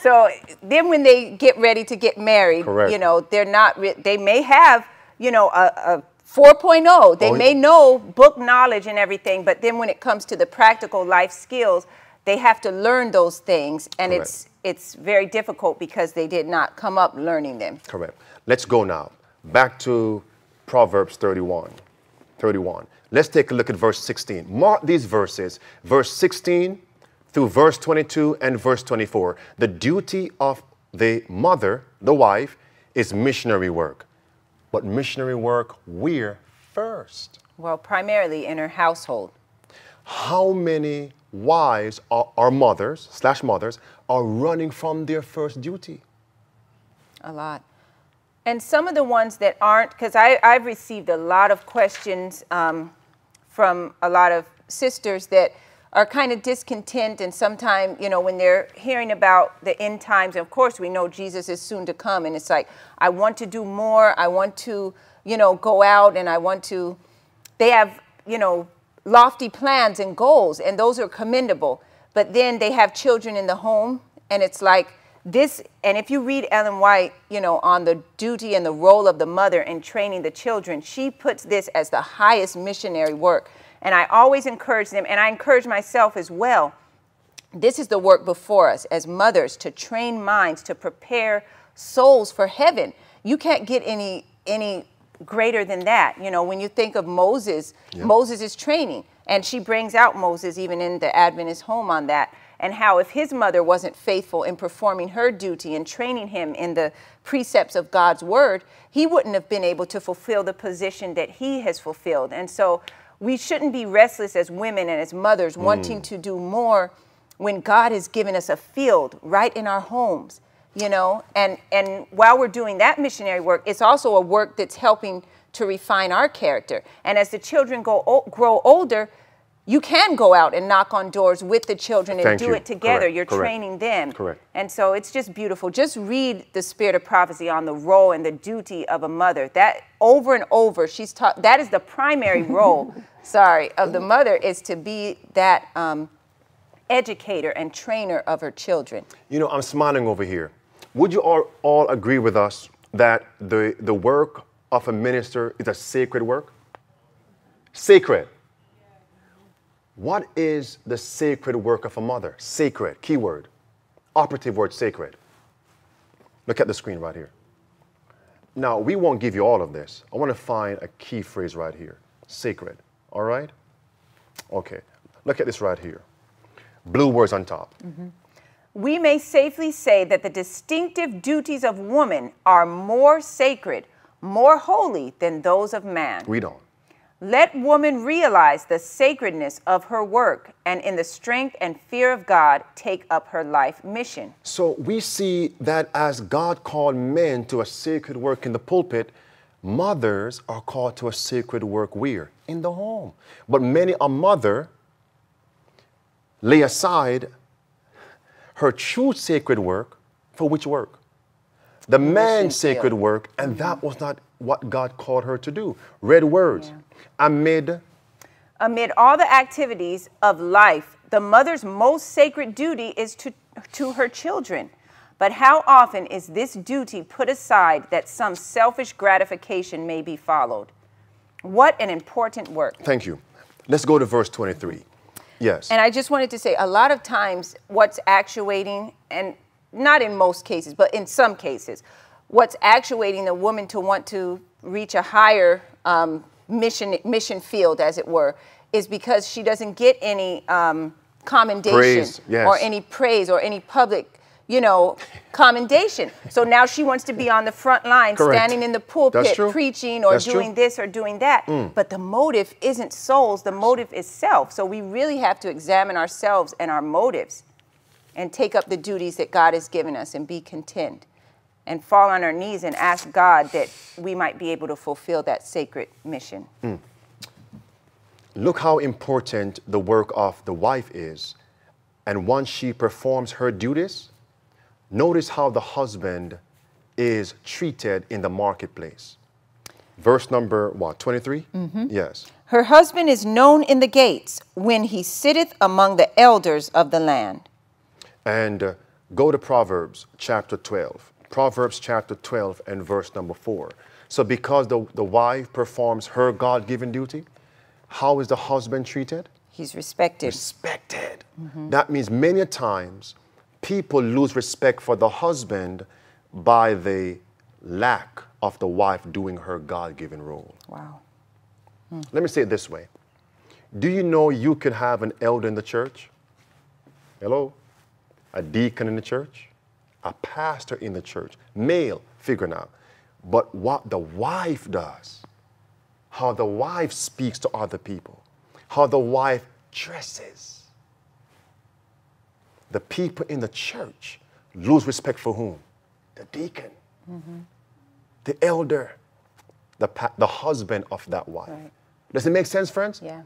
[SPEAKER 2] So then, when they get ready to get married,
[SPEAKER 1] Correct.
[SPEAKER 2] you know, they're not. They may have, you know, a, a 4.0. They
[SPEAKER 1] Oh,
[SPEAKER 2] may know book knowledge and everything, but then when it comes to the practical life skills, they have to learn those things, and
[SPEAKER 1] Correct.
[SPEAKER 2] it's it's very difficult because they did not come up learning them.
[SPEAKER 1] Correct. Let's go now. Back to Proverbs 31. 31. Let's take a look at verse 16. Mark these verses, verse 16 through verse 22 and verse 24. The duty of the mother, the wife, is missionary work. But missionary work where first?
[SPEAKER 2] Well, primarily in her household.
[SPEAKER 1] How many wives or mothers slash mothers are running from their first duty?
[SPEAKER 2] A lot. And some of the ones that aren't, because I've received a lot of questions um, from a lot of sisters that are kind of discontent and sometimes, you know, when they're hearing about the end times, and of course we know Jesus is soon to come, and it's like, I want to do more, I want to, you know, go out and I want to, they have, you know, lofty plans and goals, and those are commendable. But then they have children in the home, and it's like this. And if you read Ellen White, you know, on the duty and the role of the mother in training the children, she puts this as the highest missionary work. And I always encourage them, and I encourage myself as well. This is the work before us as mothers to train minds, to prepare souls for heaven. You can't get any any greater than that. You know, when you think of Moses, Moses is training, and she brings out Moses even in the Adventist home on that, and how if his mother wasn't faithful in performing her duty and training him in the precepts of God's word, he wouldn't have been able to fulfill the position that he has fulfilled. And so we shouldn't be restless as women and as mothers hmm. wanting to do more when God has given us a field right in our homes you know? And and while we're doing that missionary work it's also a work that's helping to refine our character. And as the children go grow older you can go out and knock on doors with the children and
[SPEAKER 1] Thank
[SPEAKER 2] do
[SPEAKER 1] you.
[SPEAKER 2] it together
[SPEAKER 1] Correct.
[SPEAKER 2] you're
[SPEAKER 1] Correct.
[SPEAKER 2] training them
[SPEAKER 1] Correct.
[SPEAKER 2] and so it's just beautiful just read the spirit of prophecy on the role and the duty of a mother that over and over she's taught that is the primary role sorry of the mother is to be that um, educator and trainer of her children
[SPEAKER 1] You know, I'm smiling over here. Would you all, all agree with us that the, the work of a minister is a sacred work? Sacred. What is the sacred work of a mother? Sacred, keyword. operative word sacred. Look at the screen right here. Now, we won't give you all of this. I want to find a key phrase right here sacred. All right? Okay. Look at this right here. Blue words on top. Mm-hmm.
[SPEAKER 2] We may safely say that the distinctive duties of woman are more sacred, more holy than those of man.
[SPEAKER 1] Read on.
[SPEAKER 2] Let woman realize the sacredness of her work and in the strength and fear of God take up her life mission.
[SPEAKER 1] So we see that as God called men to a sacred work in the pulpit, mothers are called to a sacred work where? In the home. But many a mother lay aside her true sacred work for which work? The man's sacred work, and that mm-hmm. was not what God called her to do. Red words. Amid
[SPEAKER 2] Amid all the activities of life, the mother's most sacred duty is to, to her children. But how often is this duty put aside that some selfish gratification may be followed? What an important work.
[SPEAKER 1] Thank you. Let's go to verse 23. Yes.
[SPEAKER 2] And I just wanted to say a lot of times what's actuating, and not in most cases, but in some cases, what's actuating the woman to want to reach a higher um, mission, mission field, as it were, is because she doesn't get any um, commendation
[SPEAKER 1] Praise, yes.
[SPEAKER 2] or any praise or any public. You know, commendation. So now she wants to be on the front line,
[SPEAKER 1] Correct.
[SPEAKER 2] standing in the pulpit, preaching or
[SPEAKER 1] That's true. Mm.
[SPEAKER 2] doing this or doing that. But the motive isn't souls, the motive is self. So we really have to examine ourselves and our motives and take up the duties that God has given us and be content and fall on our knees and ask God that we might be able to fulfill that sacred mission.
[SPEAKER 1] Look how important the work of the wife is. And once she performs her duties, notice how the husband is treated in the marketplace. Verse number what, 23? Yes.
[SPEAKER 2] Her husband is known in the gates when he sitteth among the elders of the land.
[SPEAKER 1] And uh, go to Proverbs chapter 12. Proverbs chapter 12 and verse number 4. So, because the, the wife performs her God given duty, how is the husband treated?
[SPEAKER 2] He's respected.
[SPEAKER 1] respected. Mm-hmm. That means many times people lose respect for the husband by the lack of the wife doing her God given role.
[SPEAKER 2] Wow. Hmm.
[SPEAKER 1] Let me say it this way Do you know you could have an elder in the church? Hello? A deacon in the church? A pastor in the church? Male, figure now. But what the wife does, how the wife speaks to other people, how the wife dresses. The people in the church lose respect for whom? The deacon, mm-hmm. the elder, the, pa- the husband of that wife.
[SPEAKER 2] Right.
[SPEAKER 1] Does it make sense, friends?
[SPEAKER 2] Yeah.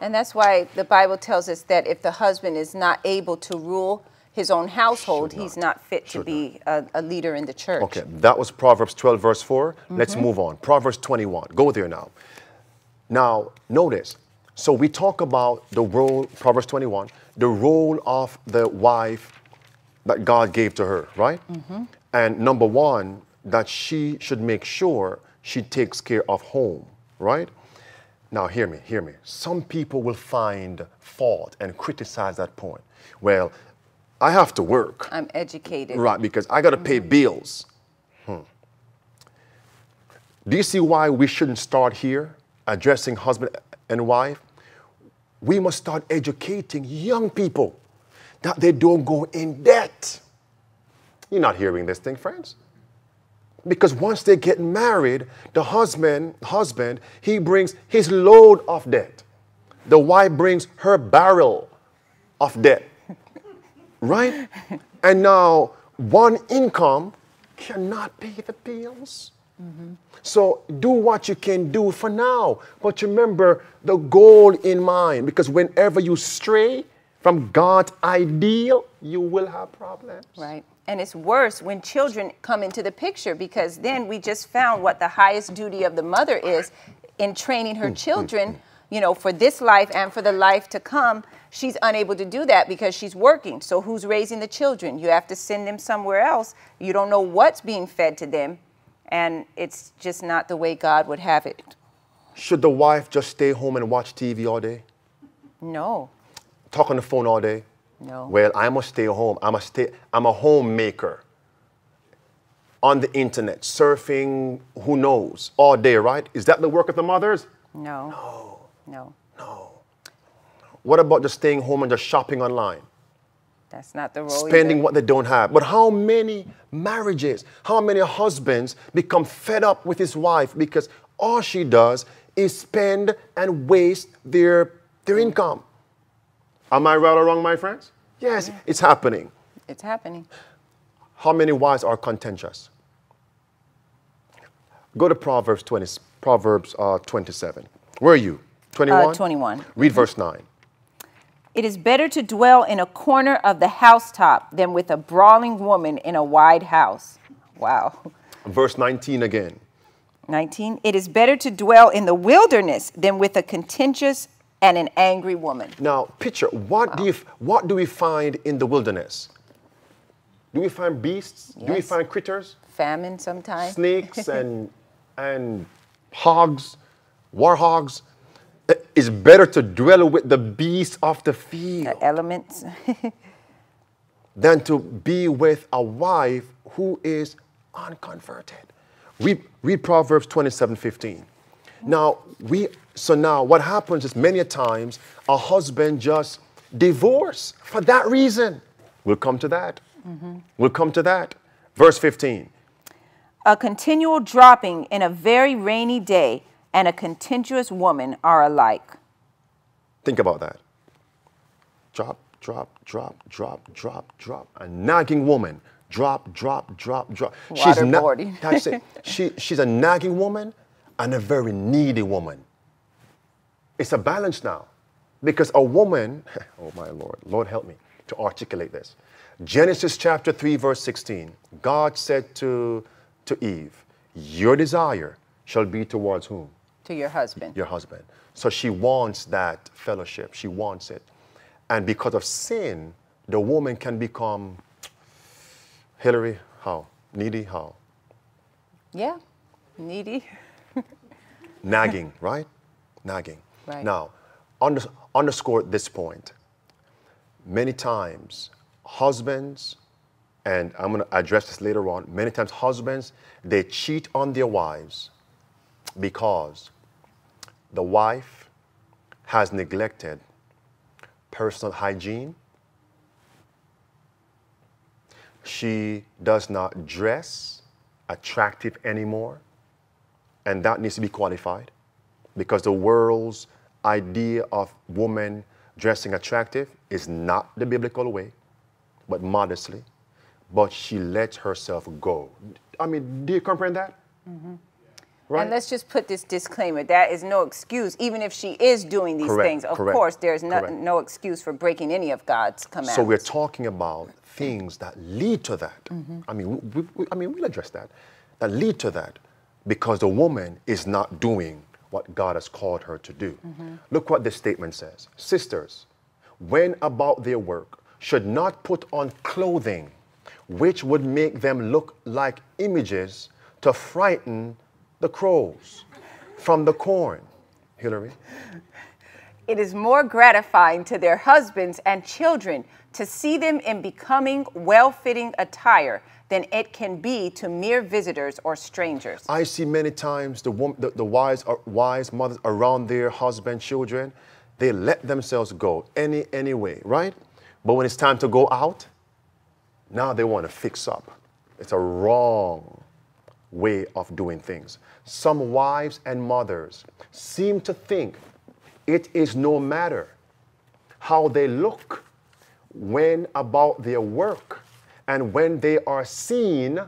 [SPEAKER 2] And that's why the Bible tells us that if the husband is not able to rule his own household,
[SPEAKER 1] Should
[SPEAKER 2] he's
[SPEAKER 1] not.
[SPEAKER 2] not fit to be a, a leader in the church.
[SPEAKER 1] Okay, that was Proverbs 12, verse 4. Let's
[SPEAKER 2] Mm-hmm.
[SPEAKER 1] move on. Proverbs 21. Go there now. Now, notice. So we talk about the role, Proverbs 21, the role of the wife that God gave to her, right?
[SPEAKER 2] Mm-hmm.
[SPEAKER 1] And number one, that she should make sure she takes care of home, right? Now, hear me, hear me. Some people will find fault and criticize that point. Well, I have to work.
[SPEAKER 2] I'm educated.
[SPEAKER 1] Right, because I got to pay bills. Hmm. Do you see why we shouldn't start here addressing husband and wife? We must start educating young people that they don't go in debt. You're not hearing this thing, friends. Because once they get married, the husband, husband, he brings his load of debt. The wife brings her barrel of debt right? And now one income cannot pay the bills. Mm-hmm. So do what you can do for now, but remember the goal in mind because whenever you stray from God's ideal, you will have problems.
[SPEAKER 2] Right. And it's worse when children come into the picture because then we just found what the highest duty of the mother is in training her mm, mm, children, mm. You know, for this life and for the life to come. She's unable to do that because she's working. So who's raising the children? You have to send them somewhere else. You don't know what's being fed to them. And it's just not the way God would have it.
[SPEAKER 1] Should the wife just stay home and watch TV all day?
[SPEAKER 2] No.
[SPEAKER 1] Talk on the phone all day?
[SPEAKER 2] No.
[SPEAKER 1] Well, I must stay home. I'm a stay. I'm a homemaker. On the internet, surfing, who knows, all day, right? Is that the work of the mothers?
[SPEAKER 2] No. No. No. No.
[SPEAKER 1] What about just staying home and just shopping online?
[SPEAKER 2] That's not the role.
[SPEAKER 1] spending
[SPEAKER 2] either.
[SPEAKER 1] what they don't have. But how many marriages, how many husbands become fed up with his wife because all she does is spend and waste their, their income? Am I right or wrong, my friends? Yes, it's happening.
[SPEAKER 2] It's happening.
[SPEAKER 1] How many wives are contentious? Go to Proverbs 20, Proverbs uh, 27. Where are you? 21?
[SPEAKER 2] Uh, 21.
[SPEAKER 1] Read verse 9.
[SPEAKER 2] It is better to dwell in a corner of the housetop than with a brawling woman in a wide house. Wow.
[SPEAKER 1] Verse 19 again.
[SPEAKER 2] 19. It is better to dwell in the wilderness than with a contentious and an angry woman.
[SPEAKER 1] Now, picture what do you what do we find in the wilderness? Do we find beasts? Do we find critters?
[SPEAKER 2] Famine sometimes.
[SPEAKER 1] Snakes and and hogs, warhogs. It's better to dwell with the beasts of the field
[SPEAKER 2] The elements.
[SPEAKER 1] than to be with a wife who is unconverted. Read, read Proverbs 27 15. Now, we, so now what happens is many a times a husband just divorce for that reason. We'll come to that. Mm-hmm. We'll come to that. Verse 15.
[SPEAKER 2] a continual dropping in a very rainy day and a contentious woman are alike.
[SPEAKER 1] Think about that. Drop, drop, drop, drop, drop, drop. A nagging woman. Drop, drop, drop, drop.
[SPEAKER 2] Waterboarding.
[SPEAKER 1] that's it. She, she's a nagging woman and a very needy woman. It's a balance now. Because a woman, oh my Lord, Lord help me to articulate this. Genesis chapter 3, verse 16. God said to, to Eve, Your desire shall be towards whom?
[SPEAKER 2] To your husband.
[SPEAKER 1] your husband. So she wants that fellowship. She wants it. And because of sin, the woman can become Helery, how? Needy, how?
[SPEAKER 2] Yeah. Needy.
[SPEAKER 1] Nagging, right? Nagging.
[SPEAKER 2] Right.
[SPEAKER 1] Now, under, underscore this point. Many times, husbands, and I'm going to address this later on, many times husbands, they cheat on their wives because the wife has neglected personal hygiene. She does not dress attractive anymore, and that needs to be qualified because the world's idea of woman dressing attractive is not the biblical way, but modestly. But she lets herself go. I mean, do you comprehend that? Mm-hmm. Right?
[SPEAKER 2] And let's just put this disclaimer that is no excuse, even if she is doing these
[SPEAKER 1] Correct,
[SPEAKER 2] things. Of
[SPEAKER 1] correct,
[SPEAKER 2] course, there's no, no excuse for breaking any of God's commandments.
[SPEAKER 1] So we're talking about things that lead to that.
[SPEAKER 2] Mm-hmm.
[SPEAKER 1] I mean, we, we, I mean, we'll address that. That lead to that, because the woman is not doing what God has called her to do.
[SPEAKER 2] Mm-hmm.
[SPEAKER 1] Look what this statement says: Sisters, when about their work, should not put on clothing which would make them look like images to frighten the crows from the corn. Helery.
[SPEAKER 2] It is more gratifying to their husbands and children to see them in becoming, well fitting attire than it can be to mere visitors or strangers.
[SPEAKER 1] I see many times the, the, the wise, uh, wise mothers around their husband, children, they let themselves go any, any way, right? But when it's time to go out, now they want to fix up. It's a wrong way of doing things. Some wives and mothers seem to think it is no matter how they look when about their work and when they are seen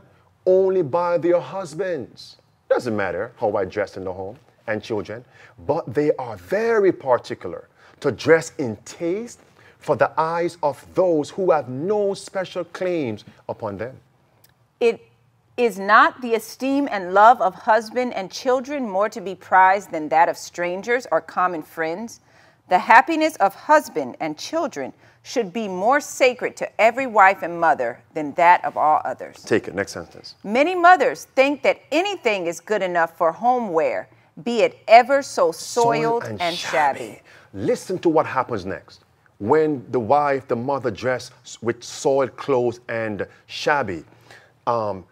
[SPEAKER 1] only by their husbands. Doesn't matter how I dress in the home and children, but they are very particular to dress in taste for the eyes of those who have no special claims upon them.
[SPEAKER 2] It is not the esteem and love of husband and children more to be prized than that of strangers or common friends? The happiness of husband and children should be more sacred to every wife and mother than that of all others.
[SPEAKER 1] Take it, next sentence.
[SPEAKER 2] Many mothers think that anything is good enough for home wear, be it ever so soiled and, shabby.
[SPEAKER 1] Listen to what happens next. when the wife, the mother dress with soiled clothes and shabby, um,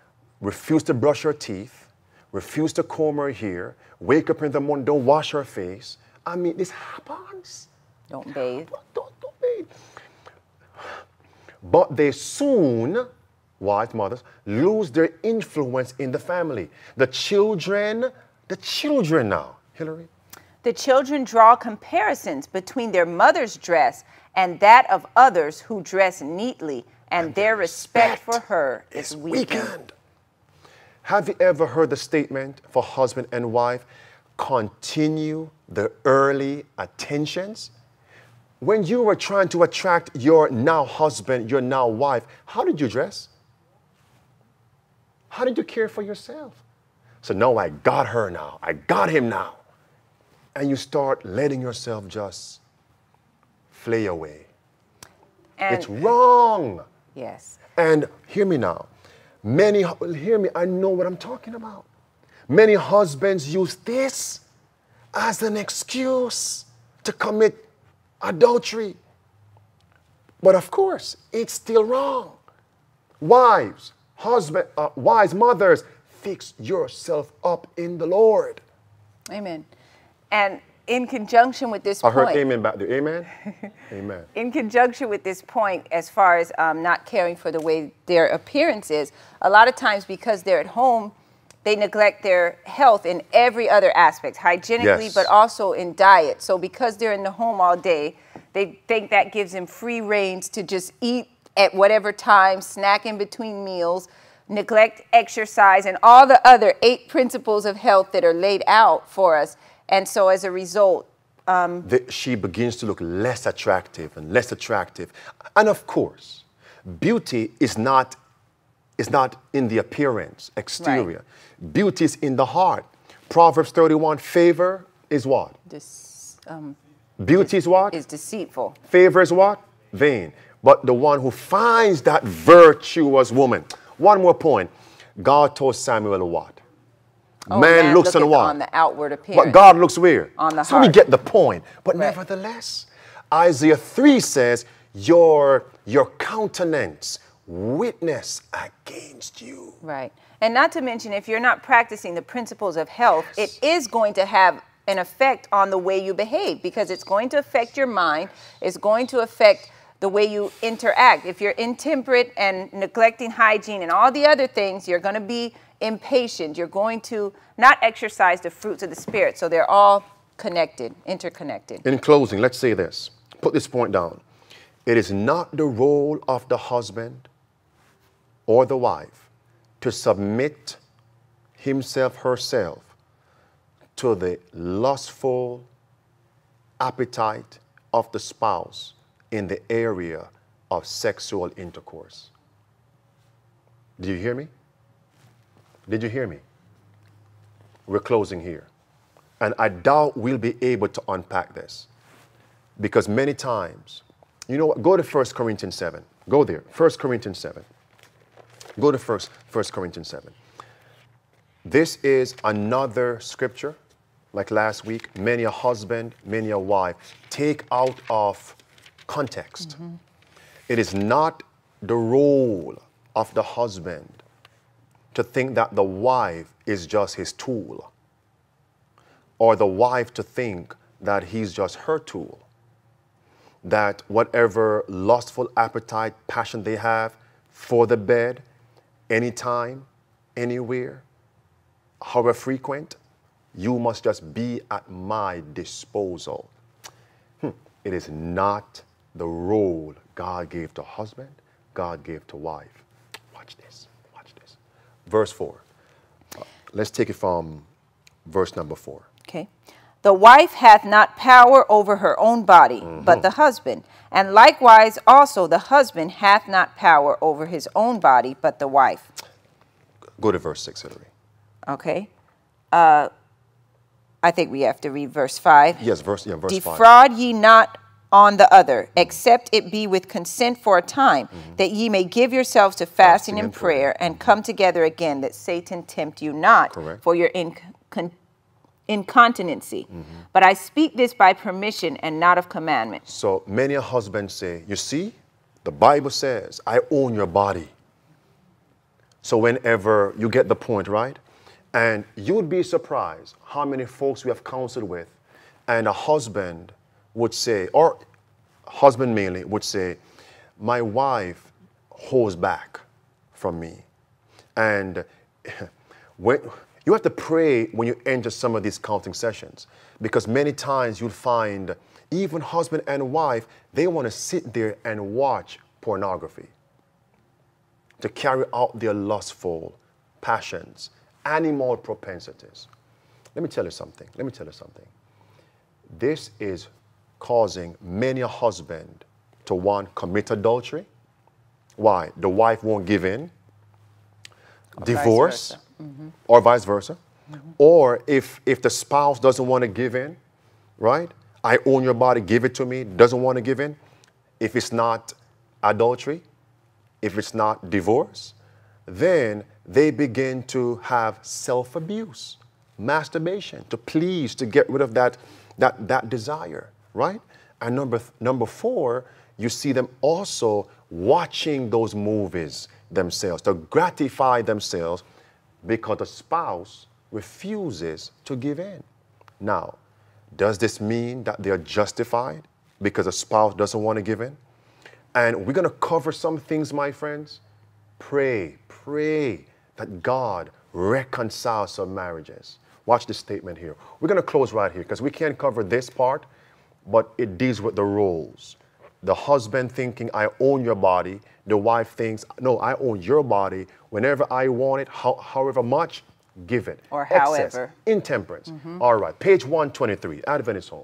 [SPEAKER 1] refused to brush her teeth, refuse to comb her hair, wake up in the morning, don't wash her face. I mean, this happens.
[SPEAKER 2] Don't bathe.
[SPEAKER 1] Don't, don't bathe. But they soon, wives, mothers, lose their influence in the family. The children, the children now, Helery,
[SPEAKER 2] The children draw comparisons between their mother's dress and that of others who dress neatly, and, their respect, for her is
[SPEAKER 1] is
[SPEAKER 2] weakened.
[SPEAKER 1] weakened. Have you ever heard the statement for husband and wife? Continue the early attentions. When you were trying to attract your now husband, your now wife, how did you dress? How did you care for yourself? So, no, I got her now. I got him now. And you start letting yourself just flay away.
[SPEAKER 2] And
[SPEAKER 1] it's wrong.
[SPEAKER 2] yes,
[SPEAKER 1] And hear me now. Many, hear me, I know what I'm talking about. Many husbands use this as an excuse to commit adultery. But of course, it's still wrong. Wives, husband, uh, wives, mothers, fix yourself up in the Lord.
[SPEAKER 2] amen. And in conjunction with this
[SPEAKER 1] I heard
[SPEAKER 2] point,
[SPEAKER 1] amen back there. Amen? amen.
[SPEAKER 2] in conjunction with this point, as far as um, not caring for the way their appearance is, a lot of times because they're at home, they neglect their health in every other aspect, hygienically,
[SPEAKER 1] Yes.
[SPEAKER 2] but also in diet. So because they're in the home all day, they think that gives them free reins to just eat at whatever time, snack in between meals, neglect exercise, and all the other eight principles of health that are laid out for us. And so as a result,
[SPEAKER 1] the, she begins to look less attractive and less attractive. And of course, beauty is not, is not in the appearance, exterior. Beauty is in the heart. Proverbs 31, favor is what?
[SPEAKER 2] this um,
[SPEAKER 1] Beauty is what?
[SPEAKER 2] is deceitful.
[SPEAKER 1] Favor is what? Vain. But the one who finds that virtuous woman. One more point. God told Samuel what?
[SPEAKER 2] Oh,
[SPEAKER 1] man, looks
[SPEAKER 2] looketh
[SPEAKER 1] on what?
[SPEAKER 2] On the outward appearance.
[SPEAKER 1] But God looks where?
[SPEAKER 2] On the
[SPEAKER 1] so we get the point. But
[SPEAKER 2] Right.
[SPEAKER 1] nevertheless, Isaiah 3 says, your, your countenance witness against you.
[SPEAKER 2] Right. And not to mention, if you're not practicing the principles of health, it is going to have an effect on the way you behave because it's going to affect your mind. It's going to affect the way you interact. If you're intemperate and neglecting hygiene and all the other things, you're going to be impatient. You're going to not exercise the fruits of the Spirit. So they're all connected, interconnected.
[SPEAKER 1] In closing, let's say this. Put this point down. It is not the role of the husband or the wife to submit himself, herself to the lustful appetite of the spouse in the area of sexual intercourse. Do you hear me? Did you hear me? We're closing here. And I doubt we'll be able to unpack this because many times, you know what? Go to 1 Corinthians 7. Go there. 1 Corinthians 7. Go to 1, 1 Corinthians 7. This is another scripture, like last week, many a husband, many a wife take out of context. It is not the role of the husband to think that the wife is just his tool, or the wife to think that he's just her tool. That whatever lustful appetite, passion they have for the bed, anytime, anywhere, however frequent, you must just be at my disposal. Hmm. It is not the role God gave to husband, God gave to wife. Watch this, watch this. Verse 4. Uh, let's take it from verse number 4.
[SPEAKER 2] Okay. The wife hath not power over her own body, but the husband. And likewise also the husband hath not power over his own body, but the wife.
[SPEAKER 1] Go to verse 6, Helery.
[SPEAKER 2] Okay. Uh, I think we have to read verse 5.
[SPEAKER 1] Yes, verse, yeah, verse 5.
[SPEAKER 2] Defraud ye not on the other, except it be with consent for a time, mm-hmm. that ye may give yourselves to fasting, and
[SPEAKER 1] and prayer.
[SPEAKER 2] and mm-hmm. come together again, that Satan tempt you not.
[SPEAKER 1] Correct.
[SPEAKER 2] For your in, con, incontinency. Mm-hmm. But I speak this by permission and not of commandment.
[SPEAKER 1] So many a husband say, You see, the Bible says, I own your body. So whenever you get the point, right? And you'd be surprised how many folks we have counseled with, and a husband would say, or husband mainly would say, My wife holds back from me. And when, you have to pray when you enter some of these counseling sessions because many times you'll find even husband and wife, they want to sit there and watch pornography to carry out their lustful passions, animal propensities. Let me tell you something. Let me tell you something. This is causing many a husband to one commit adultery. Why? The wife won't give in. Divorce,
[SPEAKER 2] versa. Mm-hmm.
[SPEAKER 1] or vice versa. Mm-hmm. Or if if the spouse doesn't want to give in, right? I own your body, give it to me. Doesn't want to give in. If it's not adultery, if it's not divorce, then they begin to have self abuse, masturbation to please, to get rid of that, that, that desire, right? And number, number four, you see them also watching those movies themselves to gratify themselves because the spouse refuses to give in. Now, does this mean that they are justified because a spouse doesn't want to give in? And we're going to cover some things, my friends. Pray, pray that God reconciles some marriages. Watch this statement here. We're going to close right here because we can't cover this part, but it deals with the roles. The husband thinking, I own your body. The wife thinks, no, I own your body. Whenever I want it, how, however much, give it.
[SPEAKER 2] Or
[SPEAKER 1] Excess,
[SPEAKER 2] however.
[SPEAKER 1] Intemperance. Mm-hmm. All right, page 123, Adventist Home.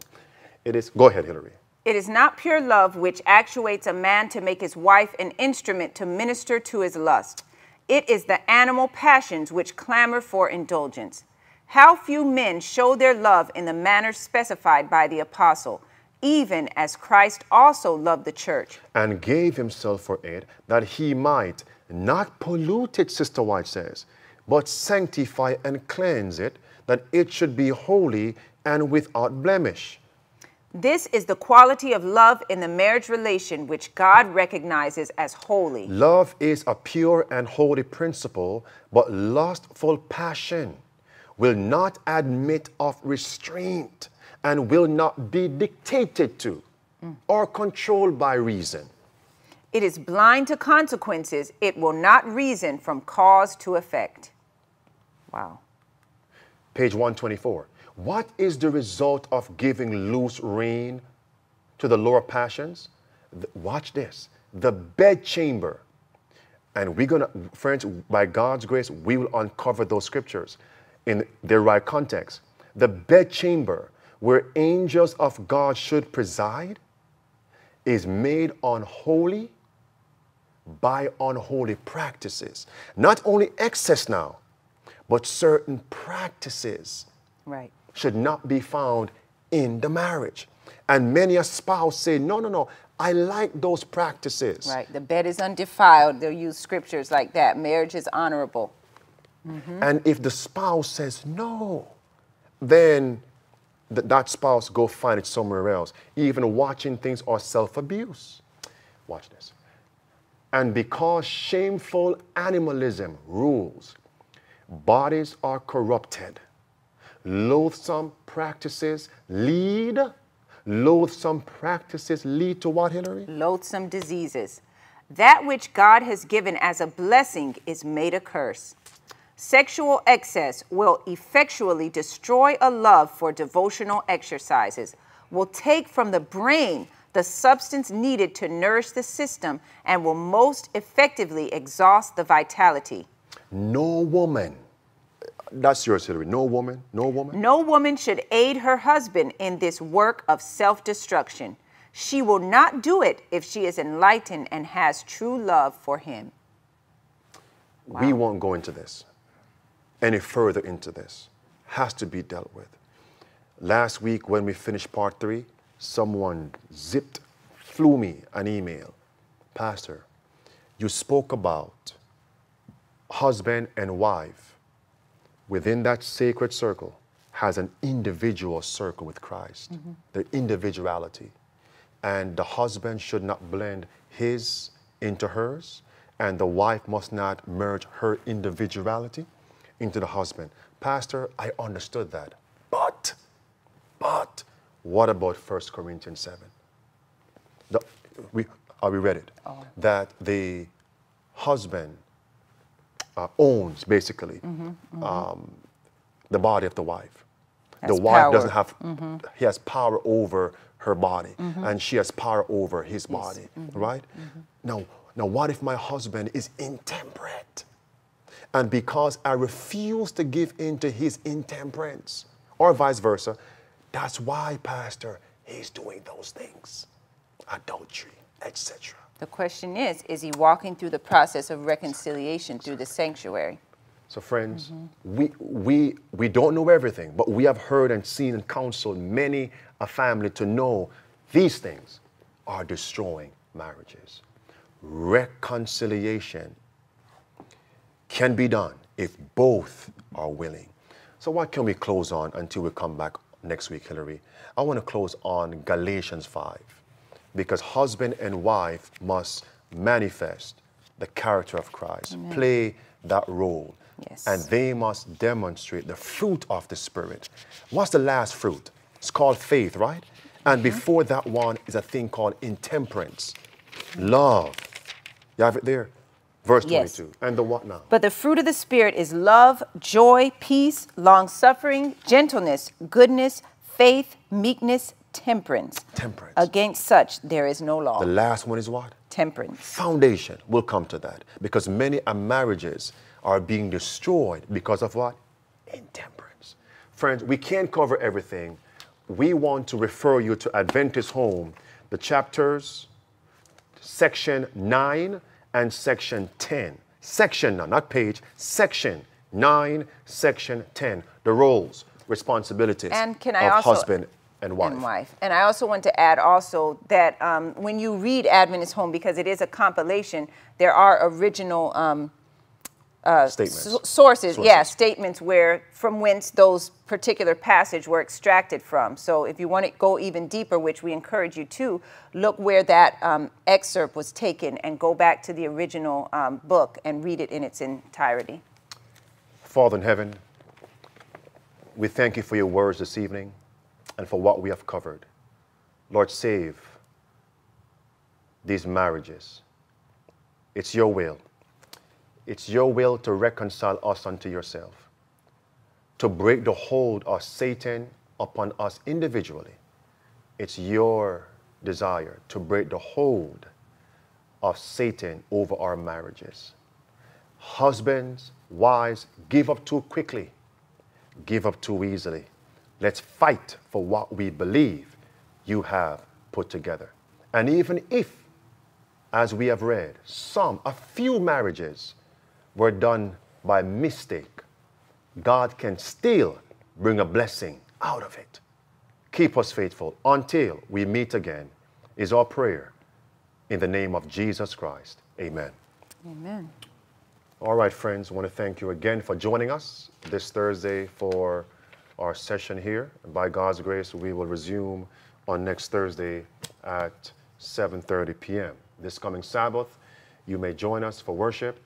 [SPEAKER 1] It is, go ahead, Helery.
[SPEAKER 2] It is not pure love which actuates a man to make his wife an instrument to minister to his lust. It is the animal passions which clamor for indulgence. How few men show their love in the manner specified by the apostle, even as Christ also loved the church.
[SPEAKER 1] and gave himself for it that he might not pollute it, Sister White says, but sanctify and cleanse it, that it should be holy and without blemish.
[SPEAKER 2] This is the quality of love in the marriage relation which God recognizes as holy.
[SPEAKER 1] Love is a pure and holy principle, but lustful passion will not admit of restraint and will not be dictated to or controlled by reason.
[SPEAKER 2] It is blind to consequences. It will not reason from cause to effect. Wow.
[SPEAKER 1] Page 124. What is the result of giving loose rein to the lower passions? Watch this. The bedchamber. And we're going to, friends, by God's grace, we will uncover those scriptures in their right context. The bedchamber where angels of God should preside is made unholy by unholy practices. Not only excess now, but certain practices
[SPEAKER 2] Right.
[SPEAKER 1] should not be found in the marriage. And many a spouse say, no, no, no, I like those practices.
[SPEAKER 2] Right. The bed is undefiled. They'll use scriptures like that. Marriage is honorable.
[SPEAKER 1] And if the spouse says no, then th- that spouse go find it somewhere else. Even watching things or self-abuse. Watch this. And because shameful animalism rules, bodies are corrupted. Loathsome practices lead, loathsome practices lead to what, Helery?
[SPEAKER 2] Loathsome diseases. That which God has given as a blessing is made a curse. Sexual excess will effectually destroy a love for devotional exercises, will take from the brain the substance needed to nourish the system, and will most effectively exhaust the vitality.
[SPEAKER 1] No woman, that's yours, Helery. No woman, no woman.
[SPEAKER 2] No woman should aid her husband in this work of self destruction. She will not do it if she is enlightened and has true love for him.
[SPEAKER 1] We won't go into this any further into this. Has to be dealt with. Last week, when we finished part three, someone zipped, flew me an email. Pastor, you spoke about husband and wife within that sacred circle has an individual circle with Christ, mm-hmm. the individuality. And the husband should not blend his into hers, and the wife must not merge her individuality into the husband. Pastor, I understood that. But, but, what about 1 Corinthians 7? The, we, are we read it? That the husband uh, owns basically Um, the body of the wife. the
[SPEAKER 2] Has
[SPEAKER 1] wife doesn't
[SPEAKER 2] power. Mm-hmm.
[SPEAKER 1] have, he has power over her body, and she has power over his body,
[SPEAKER 2] Mm-hmm.
[SPEAKER 1] right? Now, now, what if my husband is intemperate? And because I refuse to give in to his intemperance, or vice versa, that's why, Pastor, he's doing those things adultery, etc.
[SPEAKER 2] The question is, is he walking through the process of reconciliation through the sanctuary?
[SPEAKER 1] So, friends, we, we, we don't know everything, but we have heard and seen and counseled many a family to know these things are destroying marriages. Reconciliation can be done if both are willing. So, what can we close on until we come back next week, Helery? I want to close on Galatians 5 because husband and wife must manifest the character of Christ, play that role.
[SPEAKER 2] Yes.
[SPEAKER 1] And they must demonstrate the fruit of the Spirit. What's the last fruit? It's called faith, right? And mm-hmm. before that one is a thing called intemperance, love. You have it there? Verse
[SPEAKER 2] Yes.
[SPEAKER 1] 22. And the what now?
[SPEAKER 2] But the fruit of the Spirit is love, joy, peace, long suffering, gentleness, goodness, faith, meekness, temperance.
[SPEAKER 1] Temperance.
[SPEAKER 2] Against such there is no law.
[SPEAKER 1] The last one is what?
[SPEAKER 2] temperance.
[SPEAKER 1] Foundation. We'll come to that. Because many marriages are being destroyed because of what? Intemperance. Friends, we can't cover everything. We want to refer you to Adventist Home, the chapters, section 9 and section 10. Section, no, not page, section 9, section 10. The roles, responsibilities
[SPEAKER 2] And can I
[SPEAKER 1] of
[SPEAKER 2] also-
[SPEAKER 1] husband and wife.
[SPEAKER 2] and wife. And I also want to add also that um, when you read Adventist Home, because it is a compilation, there are original um,
[SPEAKER 1] Statements.
[SPEAKER 2] s- sources, yeah, statements where from whence those particular passage were extracted from. So if you want to go even deeper, which we encourage you to, look where that um, excerpt was taken and go back to the original um, book and read it in its entirety.
[SPEAKER 1] Father in heaven, we thank you for your words this evening and for what we have covered. Lord, save these marriages. It's your will. It's your will to reconcile us unto yourself, to break the hold of Satan upon us individually. It's your desire to break the hold of Satan over our marriages. Husbands, wives, give up too quickly, give up too easily. Let's fight for what we believe you have put together. And even if, as we have read, some, a few marriages were done by mistake, God can still bring a blessing out of it. Keep us faithful until we meet again, is our prayer. In the name of Jesus Christ, amen.
[SPEAKER 2] Amen.
[SPEAKER 1] All right, friends, I want to thank you again for joining us this Thursday for our session here. And by God's grace, we will resume on next Thursday at 7:30 p.m. This coming Sabbath, you may join us for worship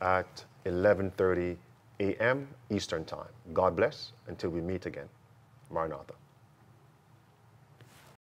[SPEAKER 1] at 11:30 a.m. Eastern Time. God bless until we meet again. Maranatha.